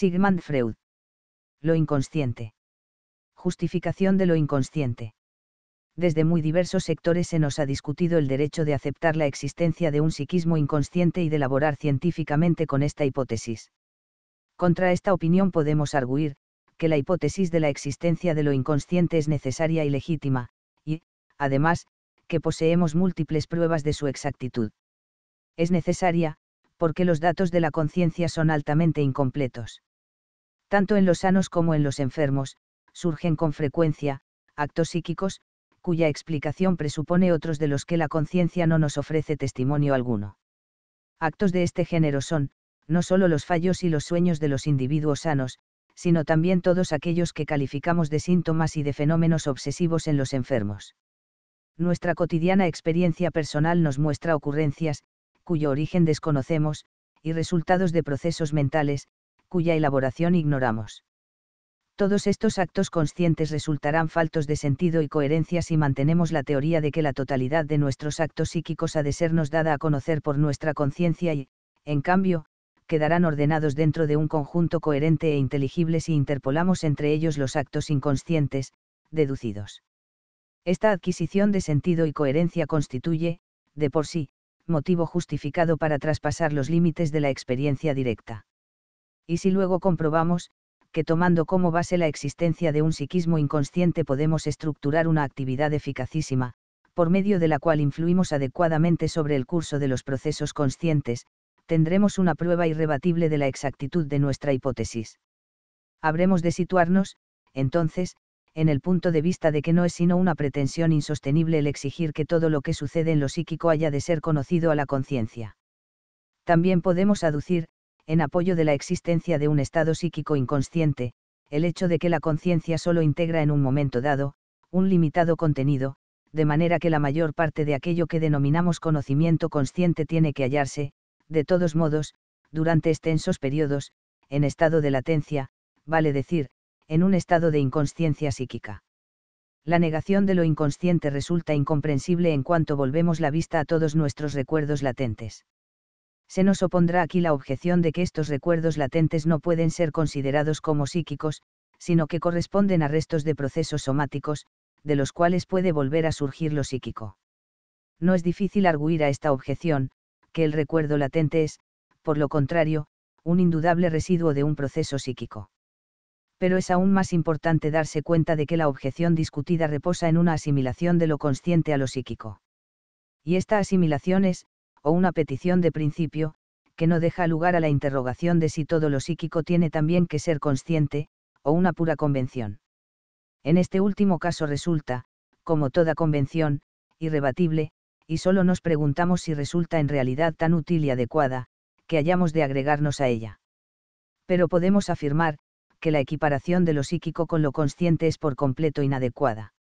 Sigmund Freud. Lo inconsciente. Justificación de lo inconsciente. Desde muy diversos sectores se nos ha discutido el derecho de aceptar la existencia de un psiquismo inconsciente y de elaborar científicamente con esta hipótesis. Contra esta opinión podemos arguir, que la hipótesis de la existencia de lo inconsciente es necesaria y legítima, y, además, que poseemos múltiples pruebas de su exactitud. Es necesaria, porque los datos de la conciencia son altamente incompletos. Tanto en los sanos como en los enfermos, surgen con frecuencia, actos psíquicos, cuya explicación presupone otros de los que la conciencia no nos ofrece testimonio alguno. Actos de este género son, no solo los fallos y los sueños de los individuos sanos, sino también todos aquellos que calificamos de síntomas y de fenómenos obsesivos en los enfermos. Nuestra cotidiana experiencia personal nos muestra ocurrencias, cuyo origen desconocemos, y resultados de procesos mentales, cuya elaboración ignoramos. Todos estos actos conscientes resultarán faltos de sentido y coherencia si mantenemos la teoría de que la totalidad de nuestros actos psíquicos ha de sernos dada a conocer por nuestra conciencia y, en cambio, quedarán ordenados dentro de un conjunto coherente e inteligible si interpolamos entre ellos los actos inconscientes, deducidos. Esta adquisición de sentido y coherencia constituye, de por sí, motivo justificado para traspasar los límites de la experiencia directa. Y si luego comprobamos, que tomando como base la existencia de un psiquismo inconsciente podemos estructurar una actividad eficacísima, por medio de la cual influimos adecuadamente sobre el curso de los procesos conscientes, tendremos una prueba irrebatible de la exactitud de nuestra hipótesis. Habremos de situarnos, entonces, en el punto de vista de que no es sino una pretensión insostenible el exigir que todo lo que sucede en lo psíquico haya de ser conocido a la conciencia. También podemos aducir, en apoyo de la existencia de un estado psíquico inconsciente, el hecho de que la conciencia solo integra en un momento dado, un limitado contenido, de manera que la mayor parte de aquello que denominamos conocimiento consciente tiene que hallarse, de todos modos, durante extensos periodos, en estado de latencia, vale decir, en un estado de inconsciencia psíquica. La negación de lo inconsciente resulta incomprensible en cuanto volvemos la vista a todos nuestros recuerdos latentes se nos opondrá aquí la objeción de que estos recuerdos latentes no pueden ser considerados como psíquicos, sino que corresponden a restos de procesos somáticos, de los cuales puede volver a surgir lo psíquico. No es difícil arguir a esta objeción, que el recuerdo latente es, por lo contrario, un indudable residuo de un proceso psíquico. Pero es aún más importante darse cuenta de que la objeción discutida reposa en una asimilación de lo consciente a lo psíquico. Y esta asimilación es, o una petición de principio, que no deja lugar a la interrogación de si todo lo psíquico tiene también que ser consciente, o una pura convención. En este último caso resulta, como toda convención, irrebatible, y solo nos preguntamos si resulta en realidad tan útil y adecuada, que hayamos de agregarnos a ella. Pero podemos afirmar, que la equiparación de lo psíquico con lo consciente es por completo inadecuada.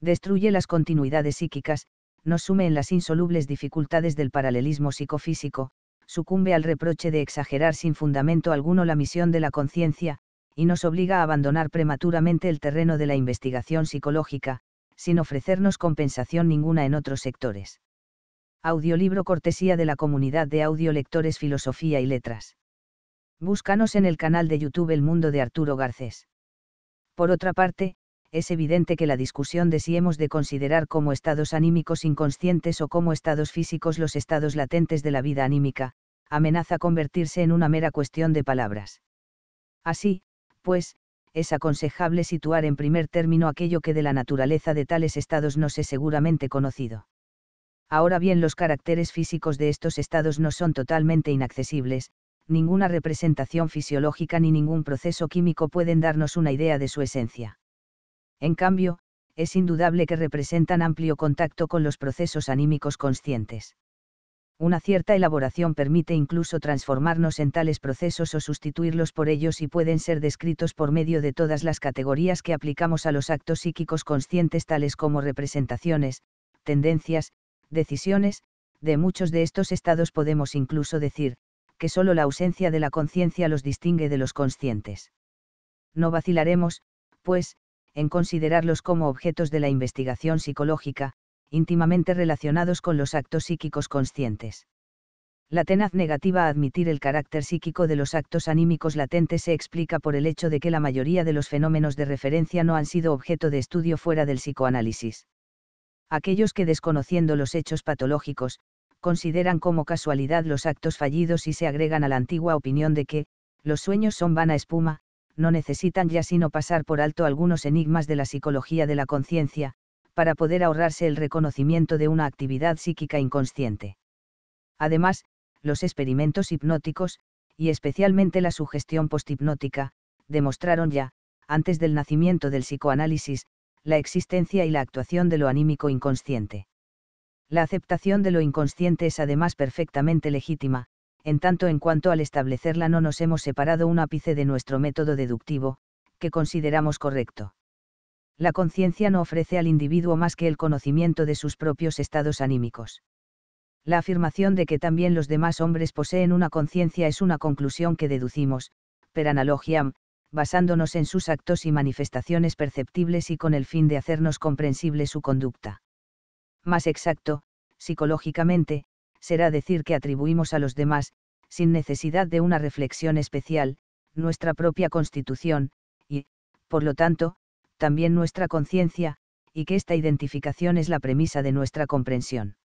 Destruye las continuidades psíquicas, nos sume en las insolubles dificultades del paralelismo psicofísico, sucumbe al reproche de exagerar sin fundamento alguno la misión de la conciencia, y nos obliga a abandonar prematuramente el terreno de la investigación psicológica, sin ofrecernos compensación ninguna en otros sectores. Audiolibro cortesía de la comunidad de audiolectores Filosofía y Letras. Búscanos en el canal de YouTube El Mundo de Arturo Garcés. Por otra parte, es evidente que la discusión de si hemos de considerar como estados anímicos inconscientes o como estados físicos los estados latentes de la vida anímica, amenaza convertirse en una mera cuestión de palabras. Así, pues, es aconsejable situar en primer término aquello que de la naturaleza de tales estados no sé seguramente conocido. Ahora bien, los caracteres físicos de estos estados no son totalmente inaccesibles, ninguna representación fisiológica ni ningún proceso químico pueden darnos una idea de su esencia. En cambio, es indudable que representan amplio contacto con los procesos anímicos conscientes. Una cierta elaboración permite incluso transformarnos en tales procesos o sustituirlos por ellos y pueden ser descritos por medio de todas las categorías que aplicamos a los actos psíquicos conscientes tales como representaciones, tendencias, decisiones, de muchos de estos estados podemos incluso decir, que solo la ausencia de la conciencia los distingue de los conscientes. No vacilaremos, pues, en considerarlos como objetos de la investigación psicológica, íntimamente relacionados con los actos psíquicos conscientes. La tenaz negativa a admitir el carácter psíquico de los actos anímicos latentes se explica por el hecho de que la mayoría de los fenómenos de referencia no han sido objeto de estudio fuera del psicoanálisis. Aquellos que desconociendo los hechos patológicos, consideran como casualidad los actos fallidos y se agregan a la antigua opinión de que, los sueños son vana espuma, no necesitan ya sino pasar por alto algunos enigmas de la psicología de la conciencia, para poder ahorrarse el reconocimiento de una actividad psíquica inconsciente. Además, los experimentos hipnóticos, y especialmente la sugestión posthipnótica, demostraron ya, antes del nacimiento del psicoanálisis, la existencia y la actuación de lo anímico inconsciente. La aceptación de lo inconsciente es además perfectamente legítima, en tanto en cuanto al establecerla no nos hemos separado un ápice de nuestro método deductivo, que consideramos correcto. La conciencia no ofrece al individuo más que el conocimiento de sus propios estados anímicos. La afirmación de que también los demás hombres poseen una conciencia es una conclusión que deducimos, per analogiam, basándonos en sus actos y manifestaciones perceptibles y con el fin de hacernos comprensible su conducta. Más exacto, psicológicamente, será decir que atribuimos a los demás, sin necesidad de una reflexión especial, nuestra propia constitución, y, por lo tanto, también nuestra conciencia, y que esta identificación es la premisa de nuestra comprensión.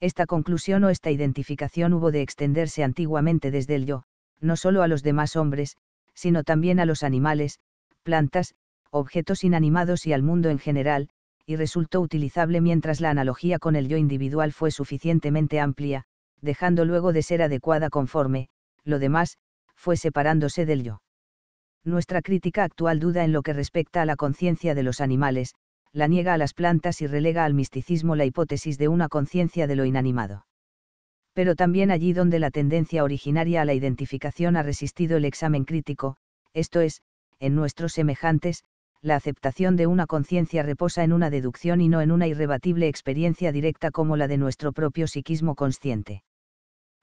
Esta conclusión o esta identificación hubo de extenderse antiguamente desde el yo, no solo a los demás hombres, sino también a los animales, plantas, objetos inanimados y al mundo en general, y resultó utilizable mientras la analogía con el yo individual fue suficientemente amplia, dejando luego de ser adecuada conforme, lo demás, fue separándose del yo. Nuestra crítica actual duda en lo que respecta a la conciencia de los animales, la niega a las plantas y relega al misticismo la hipótesis de una conciencia de lo inanimado. Pero también allí donde la tendencia originaria a la identificación ha resistido el examen crítico, esto es, en nuestros semejantes, la aceptación de una conciencia reposa en una deducción y no en una irrebatible experiencia directa como la de nuestro propio psiquismo consciente.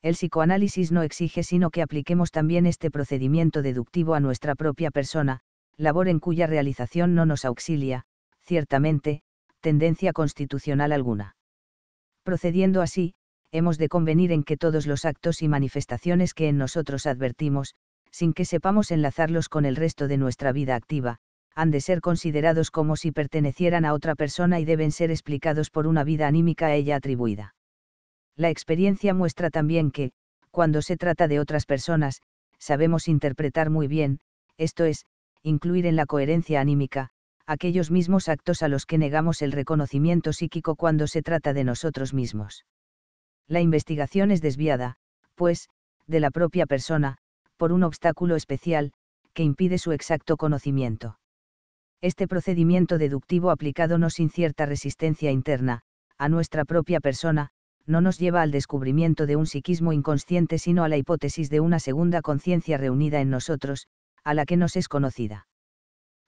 El psicoanálisis no exige sino que apliquemos también este procedimiento deductivo a nuestra propia persona, labor en cuya realización no nos auxilia, ciertamente, tendencia constitucional alguna. Procediendo así, hemos de convenir en que todos los actos y manifestaciones que en nosotros advertimos, sin que sepamos enlazarlos con el resto de nuestra vida activa, han de ser considerados como si pertenecieran a otra persona y deben ser explicados por una vida anímica a ella atribuida. La experiencia muestra también que, cuando se trata de otras personas, sabemos interpretar muy bien, esto es, incluir en la coherencia anímica, aquellos mismos actos a los que negamos el reconocimiento psíquico cuando se trata de nosotros mismos. La investigación es desviada, pues, de la propia persona, por un obstáculo especial, que impide su exacto conocimiento. Este procedimiento deductivo aplicado no sin cierta resistencia interna, a nuestra propia persona, no nos lleva al descubrimiento de un psiquismo inconsciente sino a la hipótesis de una segunda conciencia reunida en nosotros, a la que nos es conocida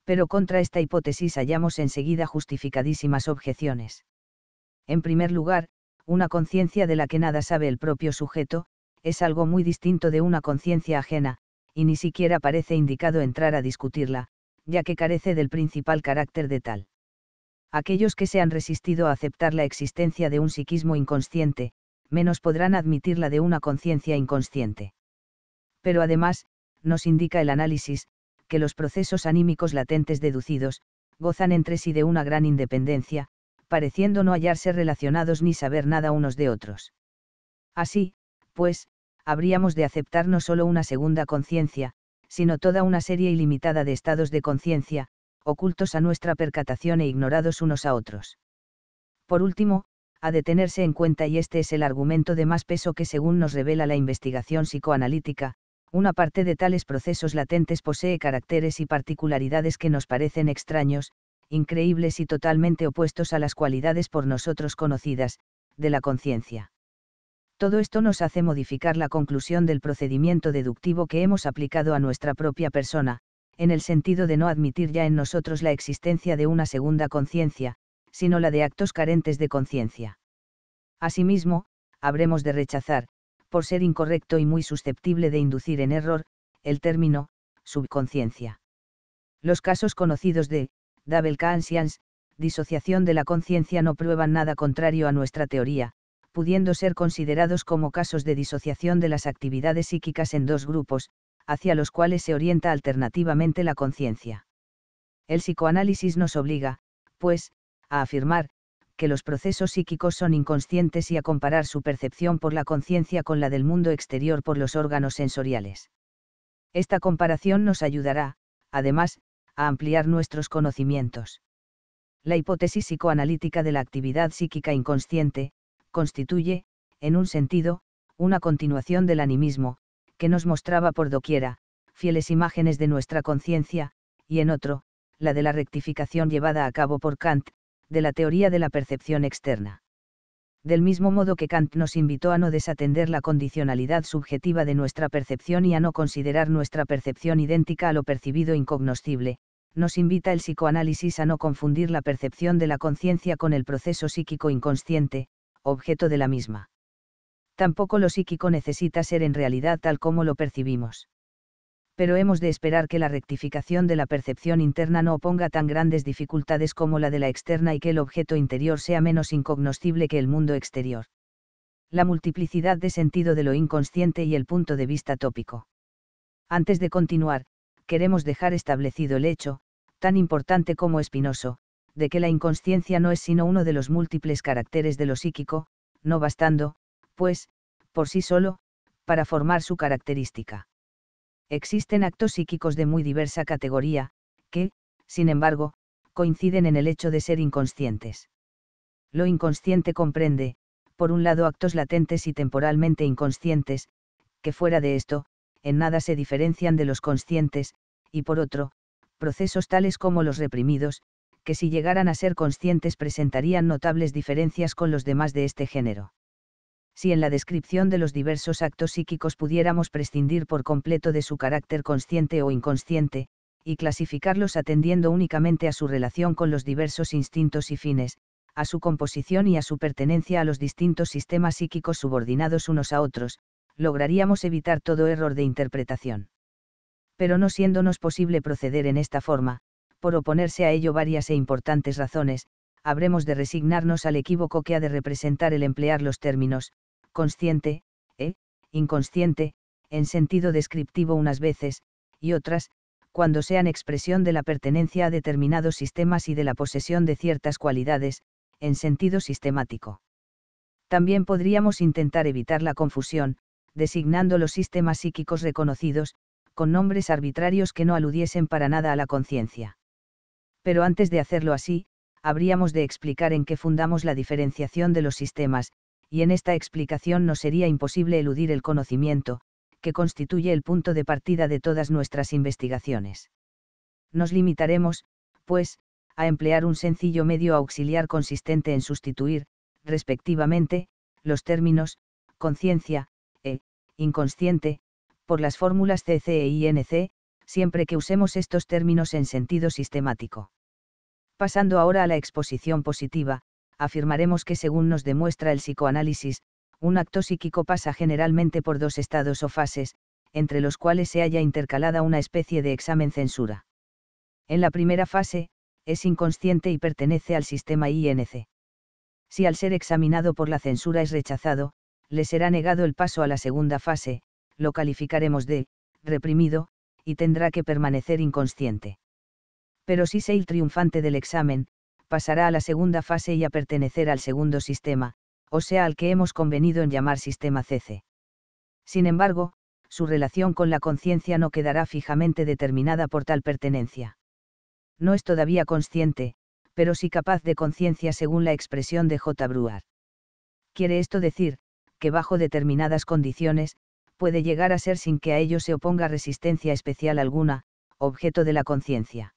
pero contra esta hipótesis hallamos enseguida justificadísimas objeciones. En primer lugar, una conciencia de la que nada sabe el propio sujeto, es algo muy distinto de una conciencia ajena, y ni siquiera parece indicado entrar a discutirla, ya que carece del principal carácter de tal. Aquellos que se han resistido a aceptar la existencia de un psiquismo inconsciente, menos podrán admitir la de una conciencia inconsciente. Pero además, nos indica el análisis, que los procesos anímicos latentes deducidos, gozan entre sí de una gran independencia, pareciendo no hallarse relacionados ni saber nada unos de otros. Así, pues, habríamos de aceptar no solo una segunda conciencia, sino toda una serie ilimitada de estados de conciencia, ocultos a nuestra percatación e ignorados unos a otros. Por último, ha de tenerse en cuenta y este es el argumento de más peso que según nos revela la investigación psicoanalítica, una parte de tales procesos latentes posee caracteres y particularidades que nos parecen extraños, increíbles y totalmente opuestos a las cualidades por nosotros conocidas, de la conciencia. Todo esto nos hace modificar la conclusión del procedimiento deductivo que hemos aplicado a nuestra propia persona, en el sentido de no admitir ya en nosotros la existencia de una segunda conciencia, sino la de actos carentes de conciencia. Asimismo, habremos de rechazar, por ser incorrecto y muy susceptible de inducir en error, el término, subconsciencia. Los casos conocidos de, double conscience, disociación de la conciencia no prueban nada contrario a nuestra teoría, pudiendo ser considerados como casos de disociación de las actividades psíquicas en dos grupos, hacia los cuales se orienta alternativamente la conciencia. El psicoanálisis nos obliga, pues, a afirmar, que los procesos psíquicos son inconscientes y a comparar su percepción por la conciencia con la del mundo exterior por los órganos sensoriales. Esta comparación nos ayudará, además, a ampliar nuestros conocimientos. La hipótesis psicoanalítica de la actividad psíquica inconsciente, constituye, en un sentido, una continuación del animismo, que nos mostraba por doquiera, fieles imágenes de nuestra conciencia, y en otro, la de la rectificación llevada a cabo por Kant, de la teoría de la percepción externa. Del mismo modo que Kant nos invitó a no desatender la condicionalidad subjetiva de nuestra percepción y a no considerar nuestra percepción idéntica a lo percibido incognoscible, nos invita el psicoanálisis a no confundir la percepción de la conciencia con el proceso psíquico inconsciente, objeto de la misma. Tampoco lo psíquico necesita ser en realidad tal como lo percibimos pero hemos de esperar que la rectificación de la percepción interna no oponga tan grandes dificultades como la de la externa y que el objeto interior sea menos incognoscible que el mundo exterior. La multiplicidad de sentido de lo inconsciente y el punto de vista tópico. Antes de continuar, queremos dejar establecido el hecho, tan importante como espinoso, de que la inconsciencia no es sino uno de los múltiples caracteres de lo psíquico, no bastando, pues, por sí solo, para formar su característica. Existen actos psíquicos de muy diversa categoría, que, sin embargo, coinciden en el hecho de ser inconscientes. Lo inconsciente comprende, por un lado, actos latentes y temporalmente inconscientes, que fuera de esto, en nada se diferencian de los conscientes, y por otro, procesos tales como los reprimidos, que si llegaran a ser conscientes presentarían notables diferencias con los demás de este género si en la descripción de los diversos actos psíquicos pudiéramos prescindir por completo de su carácter consciente o inconsciente, y clasificarlos atendiendo únicamente a su relación con los diversos instintos y fines, a su composición y a su pertenencia a los distintos sistemas psíquicos subordinados unos a otros, lograríamos evitar todo error de interpretación. Pero no siéndonos posible proceder en esta forma, por oponerse a ello varias e importantes razones, habremos de resignarnos al equívoco que ha de representar el emplear los términos, consciente, e, inconsciente, en sentido descriptivo unas veces, y otras, cuando sean expresión de la pertenencia a determinados sistemas y de la posesión de ciertas cualidades, en sentido sistemático. También podríamos intentar evitar la confusión, designando los sistemas psíquicos reconocidos, con nombres arbitrarios que no aludiesen para nada a la conciencia. Pero antes de hacerlo así, habríamos de explicar en qué fundamos la diferenciación de los sistemas, y en esta explicación no sería imposible eludir el conocimiento, que constituye el punto de partida de todas nuestras investigaciones. Nos limitaremos, pues, a emplear un sencillo medio auxiliar consistente en sustituir, respectivamente, los términos, conciencia, e, inconsciente, por las fórmulas CC e INC, siempre que usemos estos términos en sentido sistemático. Pasando ahora a la exposición positiva, afirmaremos que según nos demuestra el psicoanálisis, un acto psíquico pasa generalmente por dos estados o fases, entre los cuales se halla intercalada una especie de examen-censura. En la primera fase, es inconsciente y pertenece al sistema INC. Si al ser examinado por la censura es rechazado, le será negado el paso a la segunda fase, lo calificaremos de reprimido, y tendrá que permanecer inconsciente. Pero si se el triunfante del examen, pasará a la segunda fase y a pertenecer al segundo sistema, o sea al que hemos convenido en llamar sistema CC. Sin embargo, su relación con la conciencia no quedará fijamente determinada por tal pertenencia. No es todavía consciente, pero sí capaz de conciencia según la expresión de J. Bruar. Quiere esto decir, que bajo determinadas condiciones, puede llegar a ser sin que a ello se oponga resistencia especial alguna, objeto de la conciencia.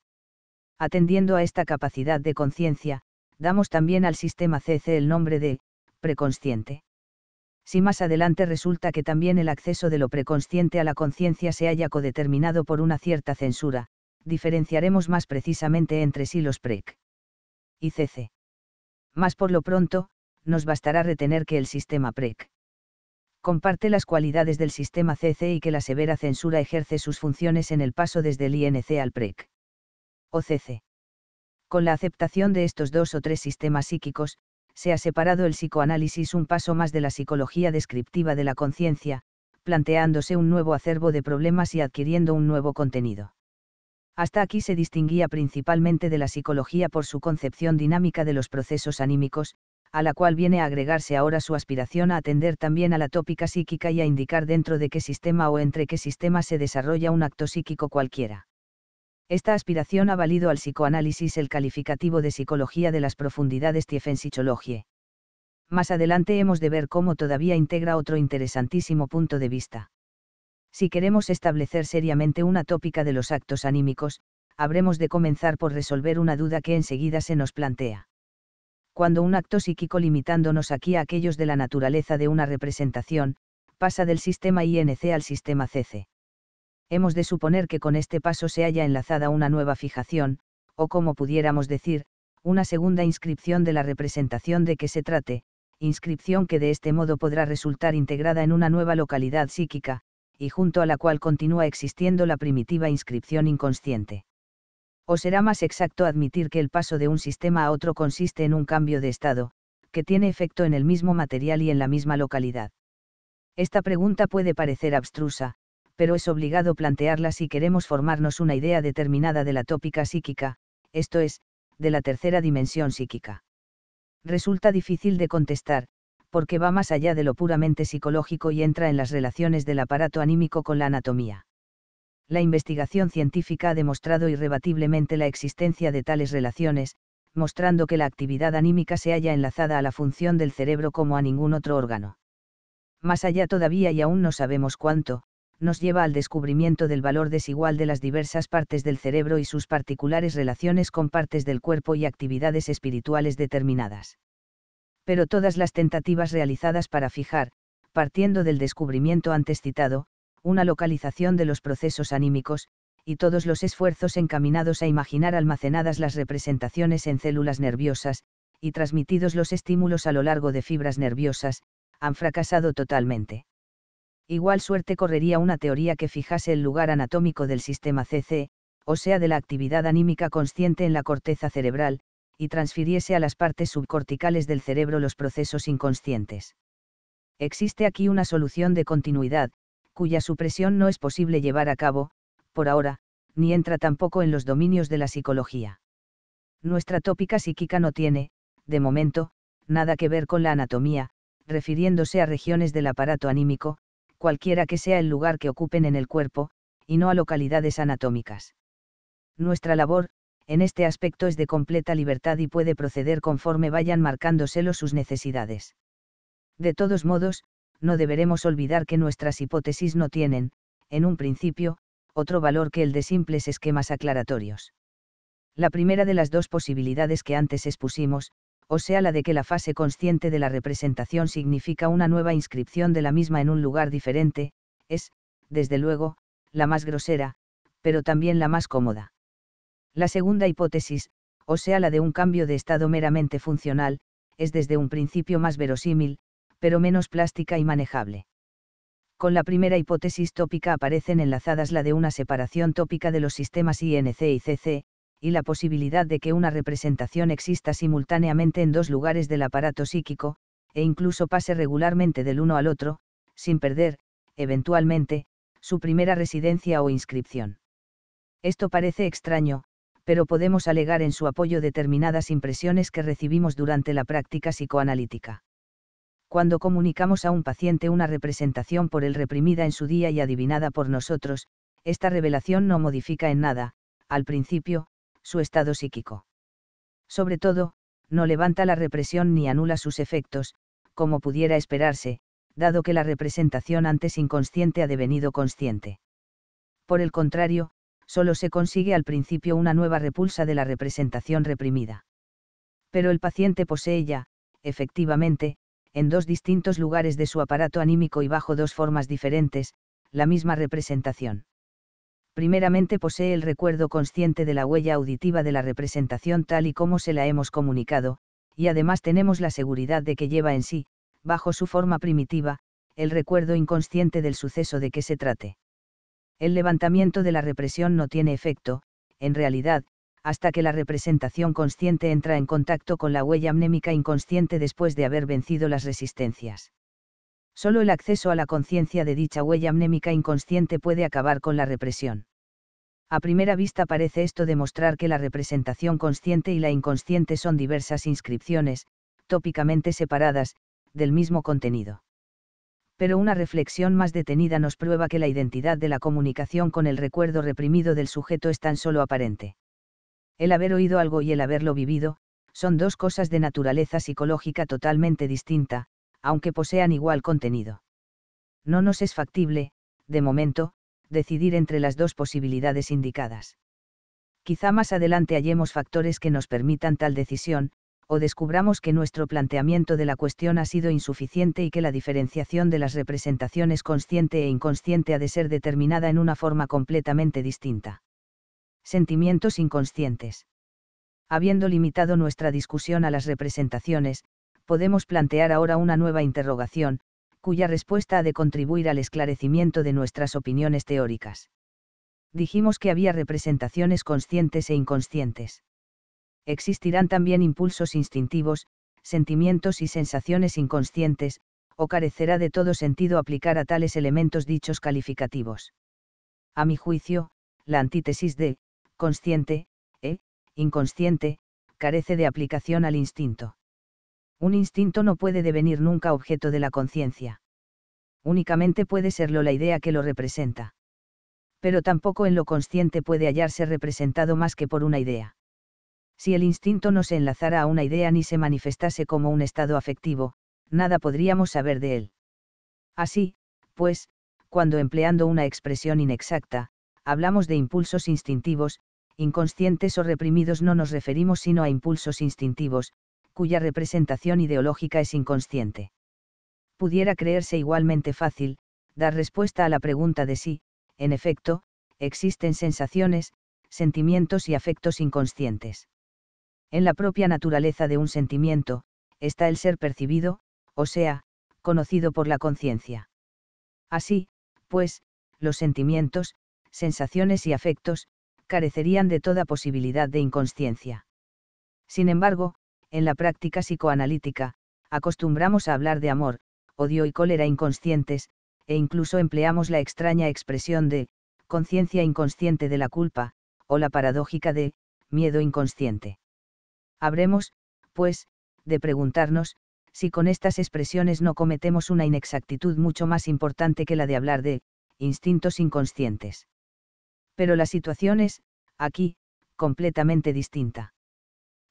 Atendiendo a esta capacidad de conciencia, damos también al sistema CC el nombre de preconsciente. Si más adelante resulta que también el acceso de lo preconsciente a la conciencia se haya codeterminado por una cierta censura, diferenciaremos más precisamente entre sí los PREC y CC. Más por lo pronto, nos bastará retener que el sistema PREC comparte las cualidades del sistema CC y que la severa censura ejerce sus funciones en el paso desde el INC al PREC. OCC. Con la aceptación de estos dos o tres sistemas psíquicos, se ha separado el psicoanálisis un paso más de la psicología descriptiva de la conciencia, planteándose un nuevo acervo de problemas y adquiriendo un nuevo contenido. Hasta aquí se distinguía principalmente de la psicología por su concepción dinámica de los procesos anímicos, a la cual viene a agregarse ahora su aspiración a atender también a la tópica psíquica y a indicar dentro de qué sistema o entre qué sistemas se desarrolla un acto psíquico cualquiera. Esta aspiración ha valido al psicoanálisis el calificativo de psicología de las profundidades Tiefenpsychologie más adelante hemos de ver cómo todavía integra otro interesantísimo punto de vista. Si queremos establecer seriamente una tópica de los actos anímicos, habremos de comenzar por resolver una duda que enseguida se nos plantea. Cuando un acto psíquico limitándonos aquí a aquellos de la naturaleza de una representación, pasa del sistema INC al sistema CC. Hemos de suponer que con este paso se haya enlazada una nueva fijación, o como pudiéramos decir, una segunda inscripción de la representación de que se trate, inscripción que de este modo podrá resultar integrada en una nueva localidad psíquica, y junto a la cual continúa existiendo la primitiva inscripción inconsciente. O será más exacto admitir que el paso de un sistema a otro consiste en un cambio de estado, que tiene efecto en el mismo material y en la misma localidad. Esta pregunta puede parecer abstrusa, pero es obligado plantearla si queremos formarnos una idea determinada de la tópica psíquica, esto es, de la tercera dimensión psíquica resulta difícil de contestar, porque va más allá de lo puramente psicológico y entra en las relaciones del aparato anímico con la anatomía. La investigación científica ha demostrado irrebatiblemente la existencia de tales relaciones, mostrando que la actividad anímica se halla enlazada a la función del cerebro como a ningún otro órgano. Más allá todavía y aún no sabemos cuánto, nos lleva al descubrimiento del valor desigual de las diversas partes del cerebro y sus particulares relaciones con partes del cuerpo y actividades espirituales determinadas. Pero todas las tentativas realizadas para fijar, partiendo del descubrimiento antes citado, una localización de los procesos anímicos, y todos los esfuerzos encaminados a imaginar almacenadas las representaciones en células nerviosas, y transmitidos los estímulos a lo largo de fibras nerviosas, han fracasado totalmente. Igual suerte correría una teoría que fijase el lugar anatómico del sistema CC, o sea de la actividad anímica consciente en la corteza cerebral, y transfiriese a las partes subcorticales del cerebro los procesos inconscientes. Existe aquí una solución de continuidad, cuya supresión no es posible llevar a cabo, por ahora, ni entra tampoco en los dominios de la psicología. Nuestra tópica psíquica no tiene, de momento, nada que ver con la anatomía, refiriéndose a regiones del aparato anímico, cualquiera que sea el lugar que ocupen en el cuerpo, y no a localidades anatómicas. Nuestra labor, en este aspecto es de completa libertad y puede proceder conforme vayan marcándoselo sus necesidades. De todos modos, no deberemos olvidar que nuestras hipótesis no tienen, en un principio, otro valor que el de simples esquemas aclaratorios. La primera de las dos posibilidades que antes expusimos, o sea la de que la fase consciente de la representación significa una nueva inscripción de la misma en un lugar diferente, es, desde luego, la más grosera, pero también la más cómoda. La segunda hipótesis, o sea la de un cambio de estado meramente funcional, es desde un principio más verosímil, pero menos plástica y manejable. Con la primera hipótesis tópica aparecen enlazadas la de una separación tópica de los sistemas INC y CC, y la posibilidad de que una representación exista simultáneamente en dos lugares del aparato psíquico, e incluso pase regularmente del uno al otro, sin perder, eventualmente, su primera residencia o inscripción. Esto parece extraño, pero podemos alegar en su apoyo determinadas impresiones que recibimos durante la práctica psicoanalítica. Cuando comunicamos a un paciente una representación por él reprimida en su día y adivinada por nosotros, esta revelación no modifica en nada, al principio, su estado psíquico. Sobre todo, no levanta la represión ni anula sus efectos, como pudiera esperarse, dado que la representación antes inconsciente ha devenido consciente. Por el contrario, solo se consigue al principio una nueva repulsa de la representación reprimida. Pero el paciente posee ya, efectivamente, en dos distintos lugares de su aparato anímico y bajo dos formas diferentes, la misma representación primeramente posee el recuerdo consciente de la huella auditiva de la representación tal y como se la hemos comunicado, y además tenemos la seguridad de que lleva en sí, bajo su forma primitiva, el recuerdo inconsciente del suceso de que se trate. El levantamiento de la represión no tiene efecto, en realidad, hasta que la representación consciente entra en contacto con la huella mnémica inconsciente después de haber vencido las resistencias. Solo el acceso a la conciencia de dicha huella mnémica inconsciente puede acabar con la represión. A primera vista parece esto demostrar que la representación consciente y la inconsciente son diversas inscripciones, tópicamente separadas, del mismo contenido. Pero una reflexión más detenida nos prueba que la identidad de la comunicación con el recuerdo reprimido del sujeto es tan solo aparente. El haber oído algo y el haberlo vivido, son dos cosas de naturaleza psicológica totalmente distinta, aunque posean igual contenido. No nos es factible, de momento, decidir entre las dos posibilidades indicadas. Quizá más adelante hallemos factores que nos permitan tal decisión, o descubramos que nuestro planteamiento de la cuestión ha sido insuficiente y que la diferenciación de las representaciones consciente e inconsciente ha de ser determinada en una forma completamente distinta. Sentimientos inconscientes. Habiendo limitado nuestra discusión a las representaciones, podemos plantear ahora una nueva interrogación, cuya respuesta ha de contribuir al esclarecimiento de nuestras opiniones teóricas. Dijimos que había representaciones conscientes e inconscientes. Existirán también impulsos instintivos, sentimientos y sensaciones inconscientes, o carecerá de todo sentido aplicar a tales elementos dichos calificativos. A mi juicio, la antítesis de consciente e inconsciente carece de aplicación al instinto. Un instinto no puede devenir nunca objeto de la conciencia. Únicamente puede serlo la idea que lo representa. Pero tampoco en lo consciente puede hallarse representado más que por una idea. Si el instinto no se enlazara a una idea ni se manifestase como un estado afectivo, nada podríamos saber de él. Así, pues, cuando empleando una expresión inexacta, hablamos de impulsos instintivos, inconscientes o reprimidos no nos referimos sino a impulsos instintivos, cuya representación ideológica es inconsciente. Pudiera creerse igualmente fácil, dar respuesta a la pregunta de si, en efecto, existen sensaciones, sentimientos y afectos inconscientes. En la propia naturaleza de un sentimiento, está el ser percibido, o sea, conocido por la conciencia. Así, pues, los sentimientos, sensaciones y afectos, carecerían de toda posibilidad de inconsciencia. Sin embargo, en la práctica psicoanalítica, acostumbramos a hablar de amor, odio y cólera inconscientes, e incluso empleamos la extraña expresión de, conciencia inconsciente de la culpa, o la paradójica de, miedo inconsciente. Habremos, pues, de preguntarnos, si con estas expresiones no cometemos una inexactitud mucho más importante que la de hablar de, instintos inconscientes. Pero la situación es, aquí, completamente distinta.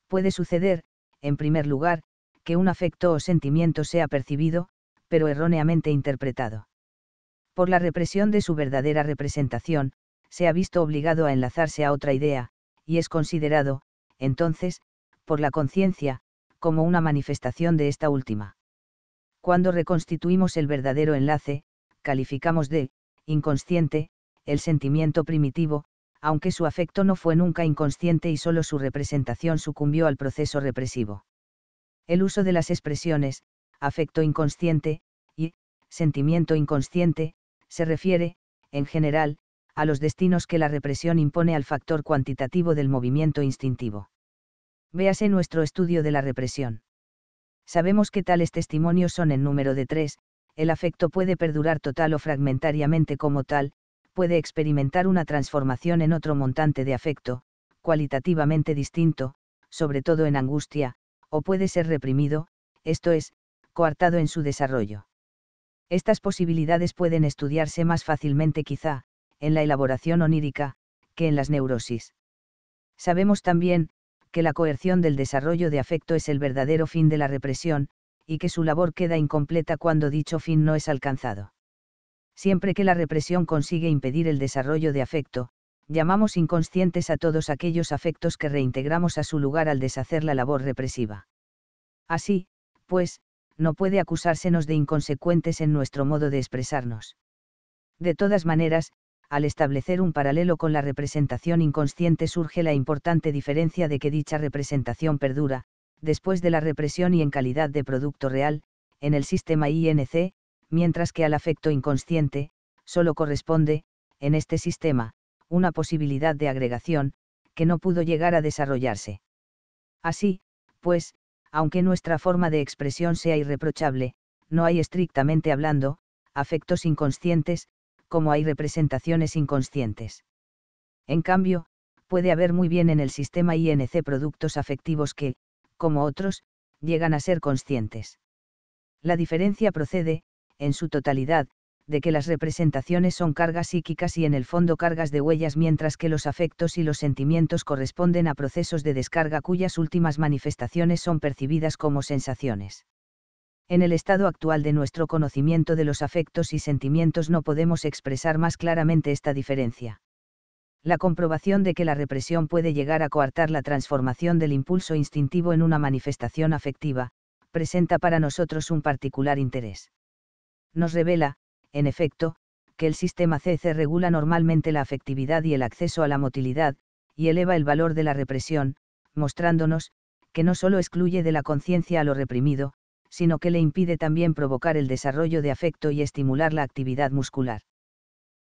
Puede suceder, en primer lugar, que un afecto o sentimiento sea percibido, pero erróneamente interpretado. Por la represión de su verdadera representación, se ha visto obligado a enlazarse a otra idea, y es considerado, entonces, por la conciencia, como una manifestación de esta última. Cuando reconstituimos el verdadero enlace, calificamos de, inconsciente, el sentimiento primitivo, aunque su afecto no fue nunca inconsciente y solo su representación sucumbió al proceso represivo. El uso de las expresiones, afecto inconsciente, y, sentimiento inconsciente, se refiere, en general, a los destinos que la represión impone al factor cuantitativo del movimiento instintivo. Véase nuestro estudio de la represión. Sabemos que tales testimonios son en número de tres, el afecto puede perdurar total o fragmentariamente como tal, puede experimentar una transformación en otro montante de afecto, cualitativamente distinto, sobre todo en angustia, o puede ser reprimido, esto es, coartado en su desarrollo. Estas posibilidades pueden estudiarse más fácilmente quizá, en la elaboración onírica, que en las neurosis. Sabemos también, que la coerción del desarrollo de afecto es el verdadero fin de la represión, y que su labor queda incompleta cuando dicho fin no es alcanzado. Siempre que la represión consigue impedir el desarrollo de afecto, llamamos inconscientes a todos aquellos afectos que reintegramos a su lugar al deshacer la labor represiva. Así, pues, no puede acusársenos de inconsecuentes en nuestro modo de expresarnos. De todas maneras, al establecer un paralelo con la representación inconsciente surge la importante diferencia de que dicha representación perdura, después de la represión y en calidad de producto real, en el sistema INC, mientras que al afecto inconsciente, solo corresponde, en este sistema, una posibilidad de agregación, que no pudo llegar a desarrollarse. Así, pues, aunque nuestra forma de expresión sea irreprochable, no hay estrictamente hablando, afectos inconscientes, como hay representaciones inconscientes. En cambio, puede haber muy bien en el sistema INC productos afectivos que, como otros, llegan a ser conscientes. La diferencia procede, en su totalidad, de que las representaciones son cargas psíquicas y en el fondo cargas de huellas mientras que los afectos y los sentimientos corresponden a procesos de descarga cuyas últimas manifestaciones son percibidas como sensaciones. En el estado actual de nuestro conocimiento de los afectos y sentimientos no podemos expresar más claramente esta diferencia. La comprobación de que la represión puede llegar a coartar la transformación del impulso instintivo en una manifestación afectiva, presenta para nosotros un particular interés. Nos revela, en efecto, que el sistema CC regula normalmente la afectividad y el acceso a la motilidad, y eleva el valor de la represión, mostrándonos, que no solo excluye de la conciencia a lo reprimido, sino que le impide también provocar el desarrollo de afecto y estimular la actividad muscular.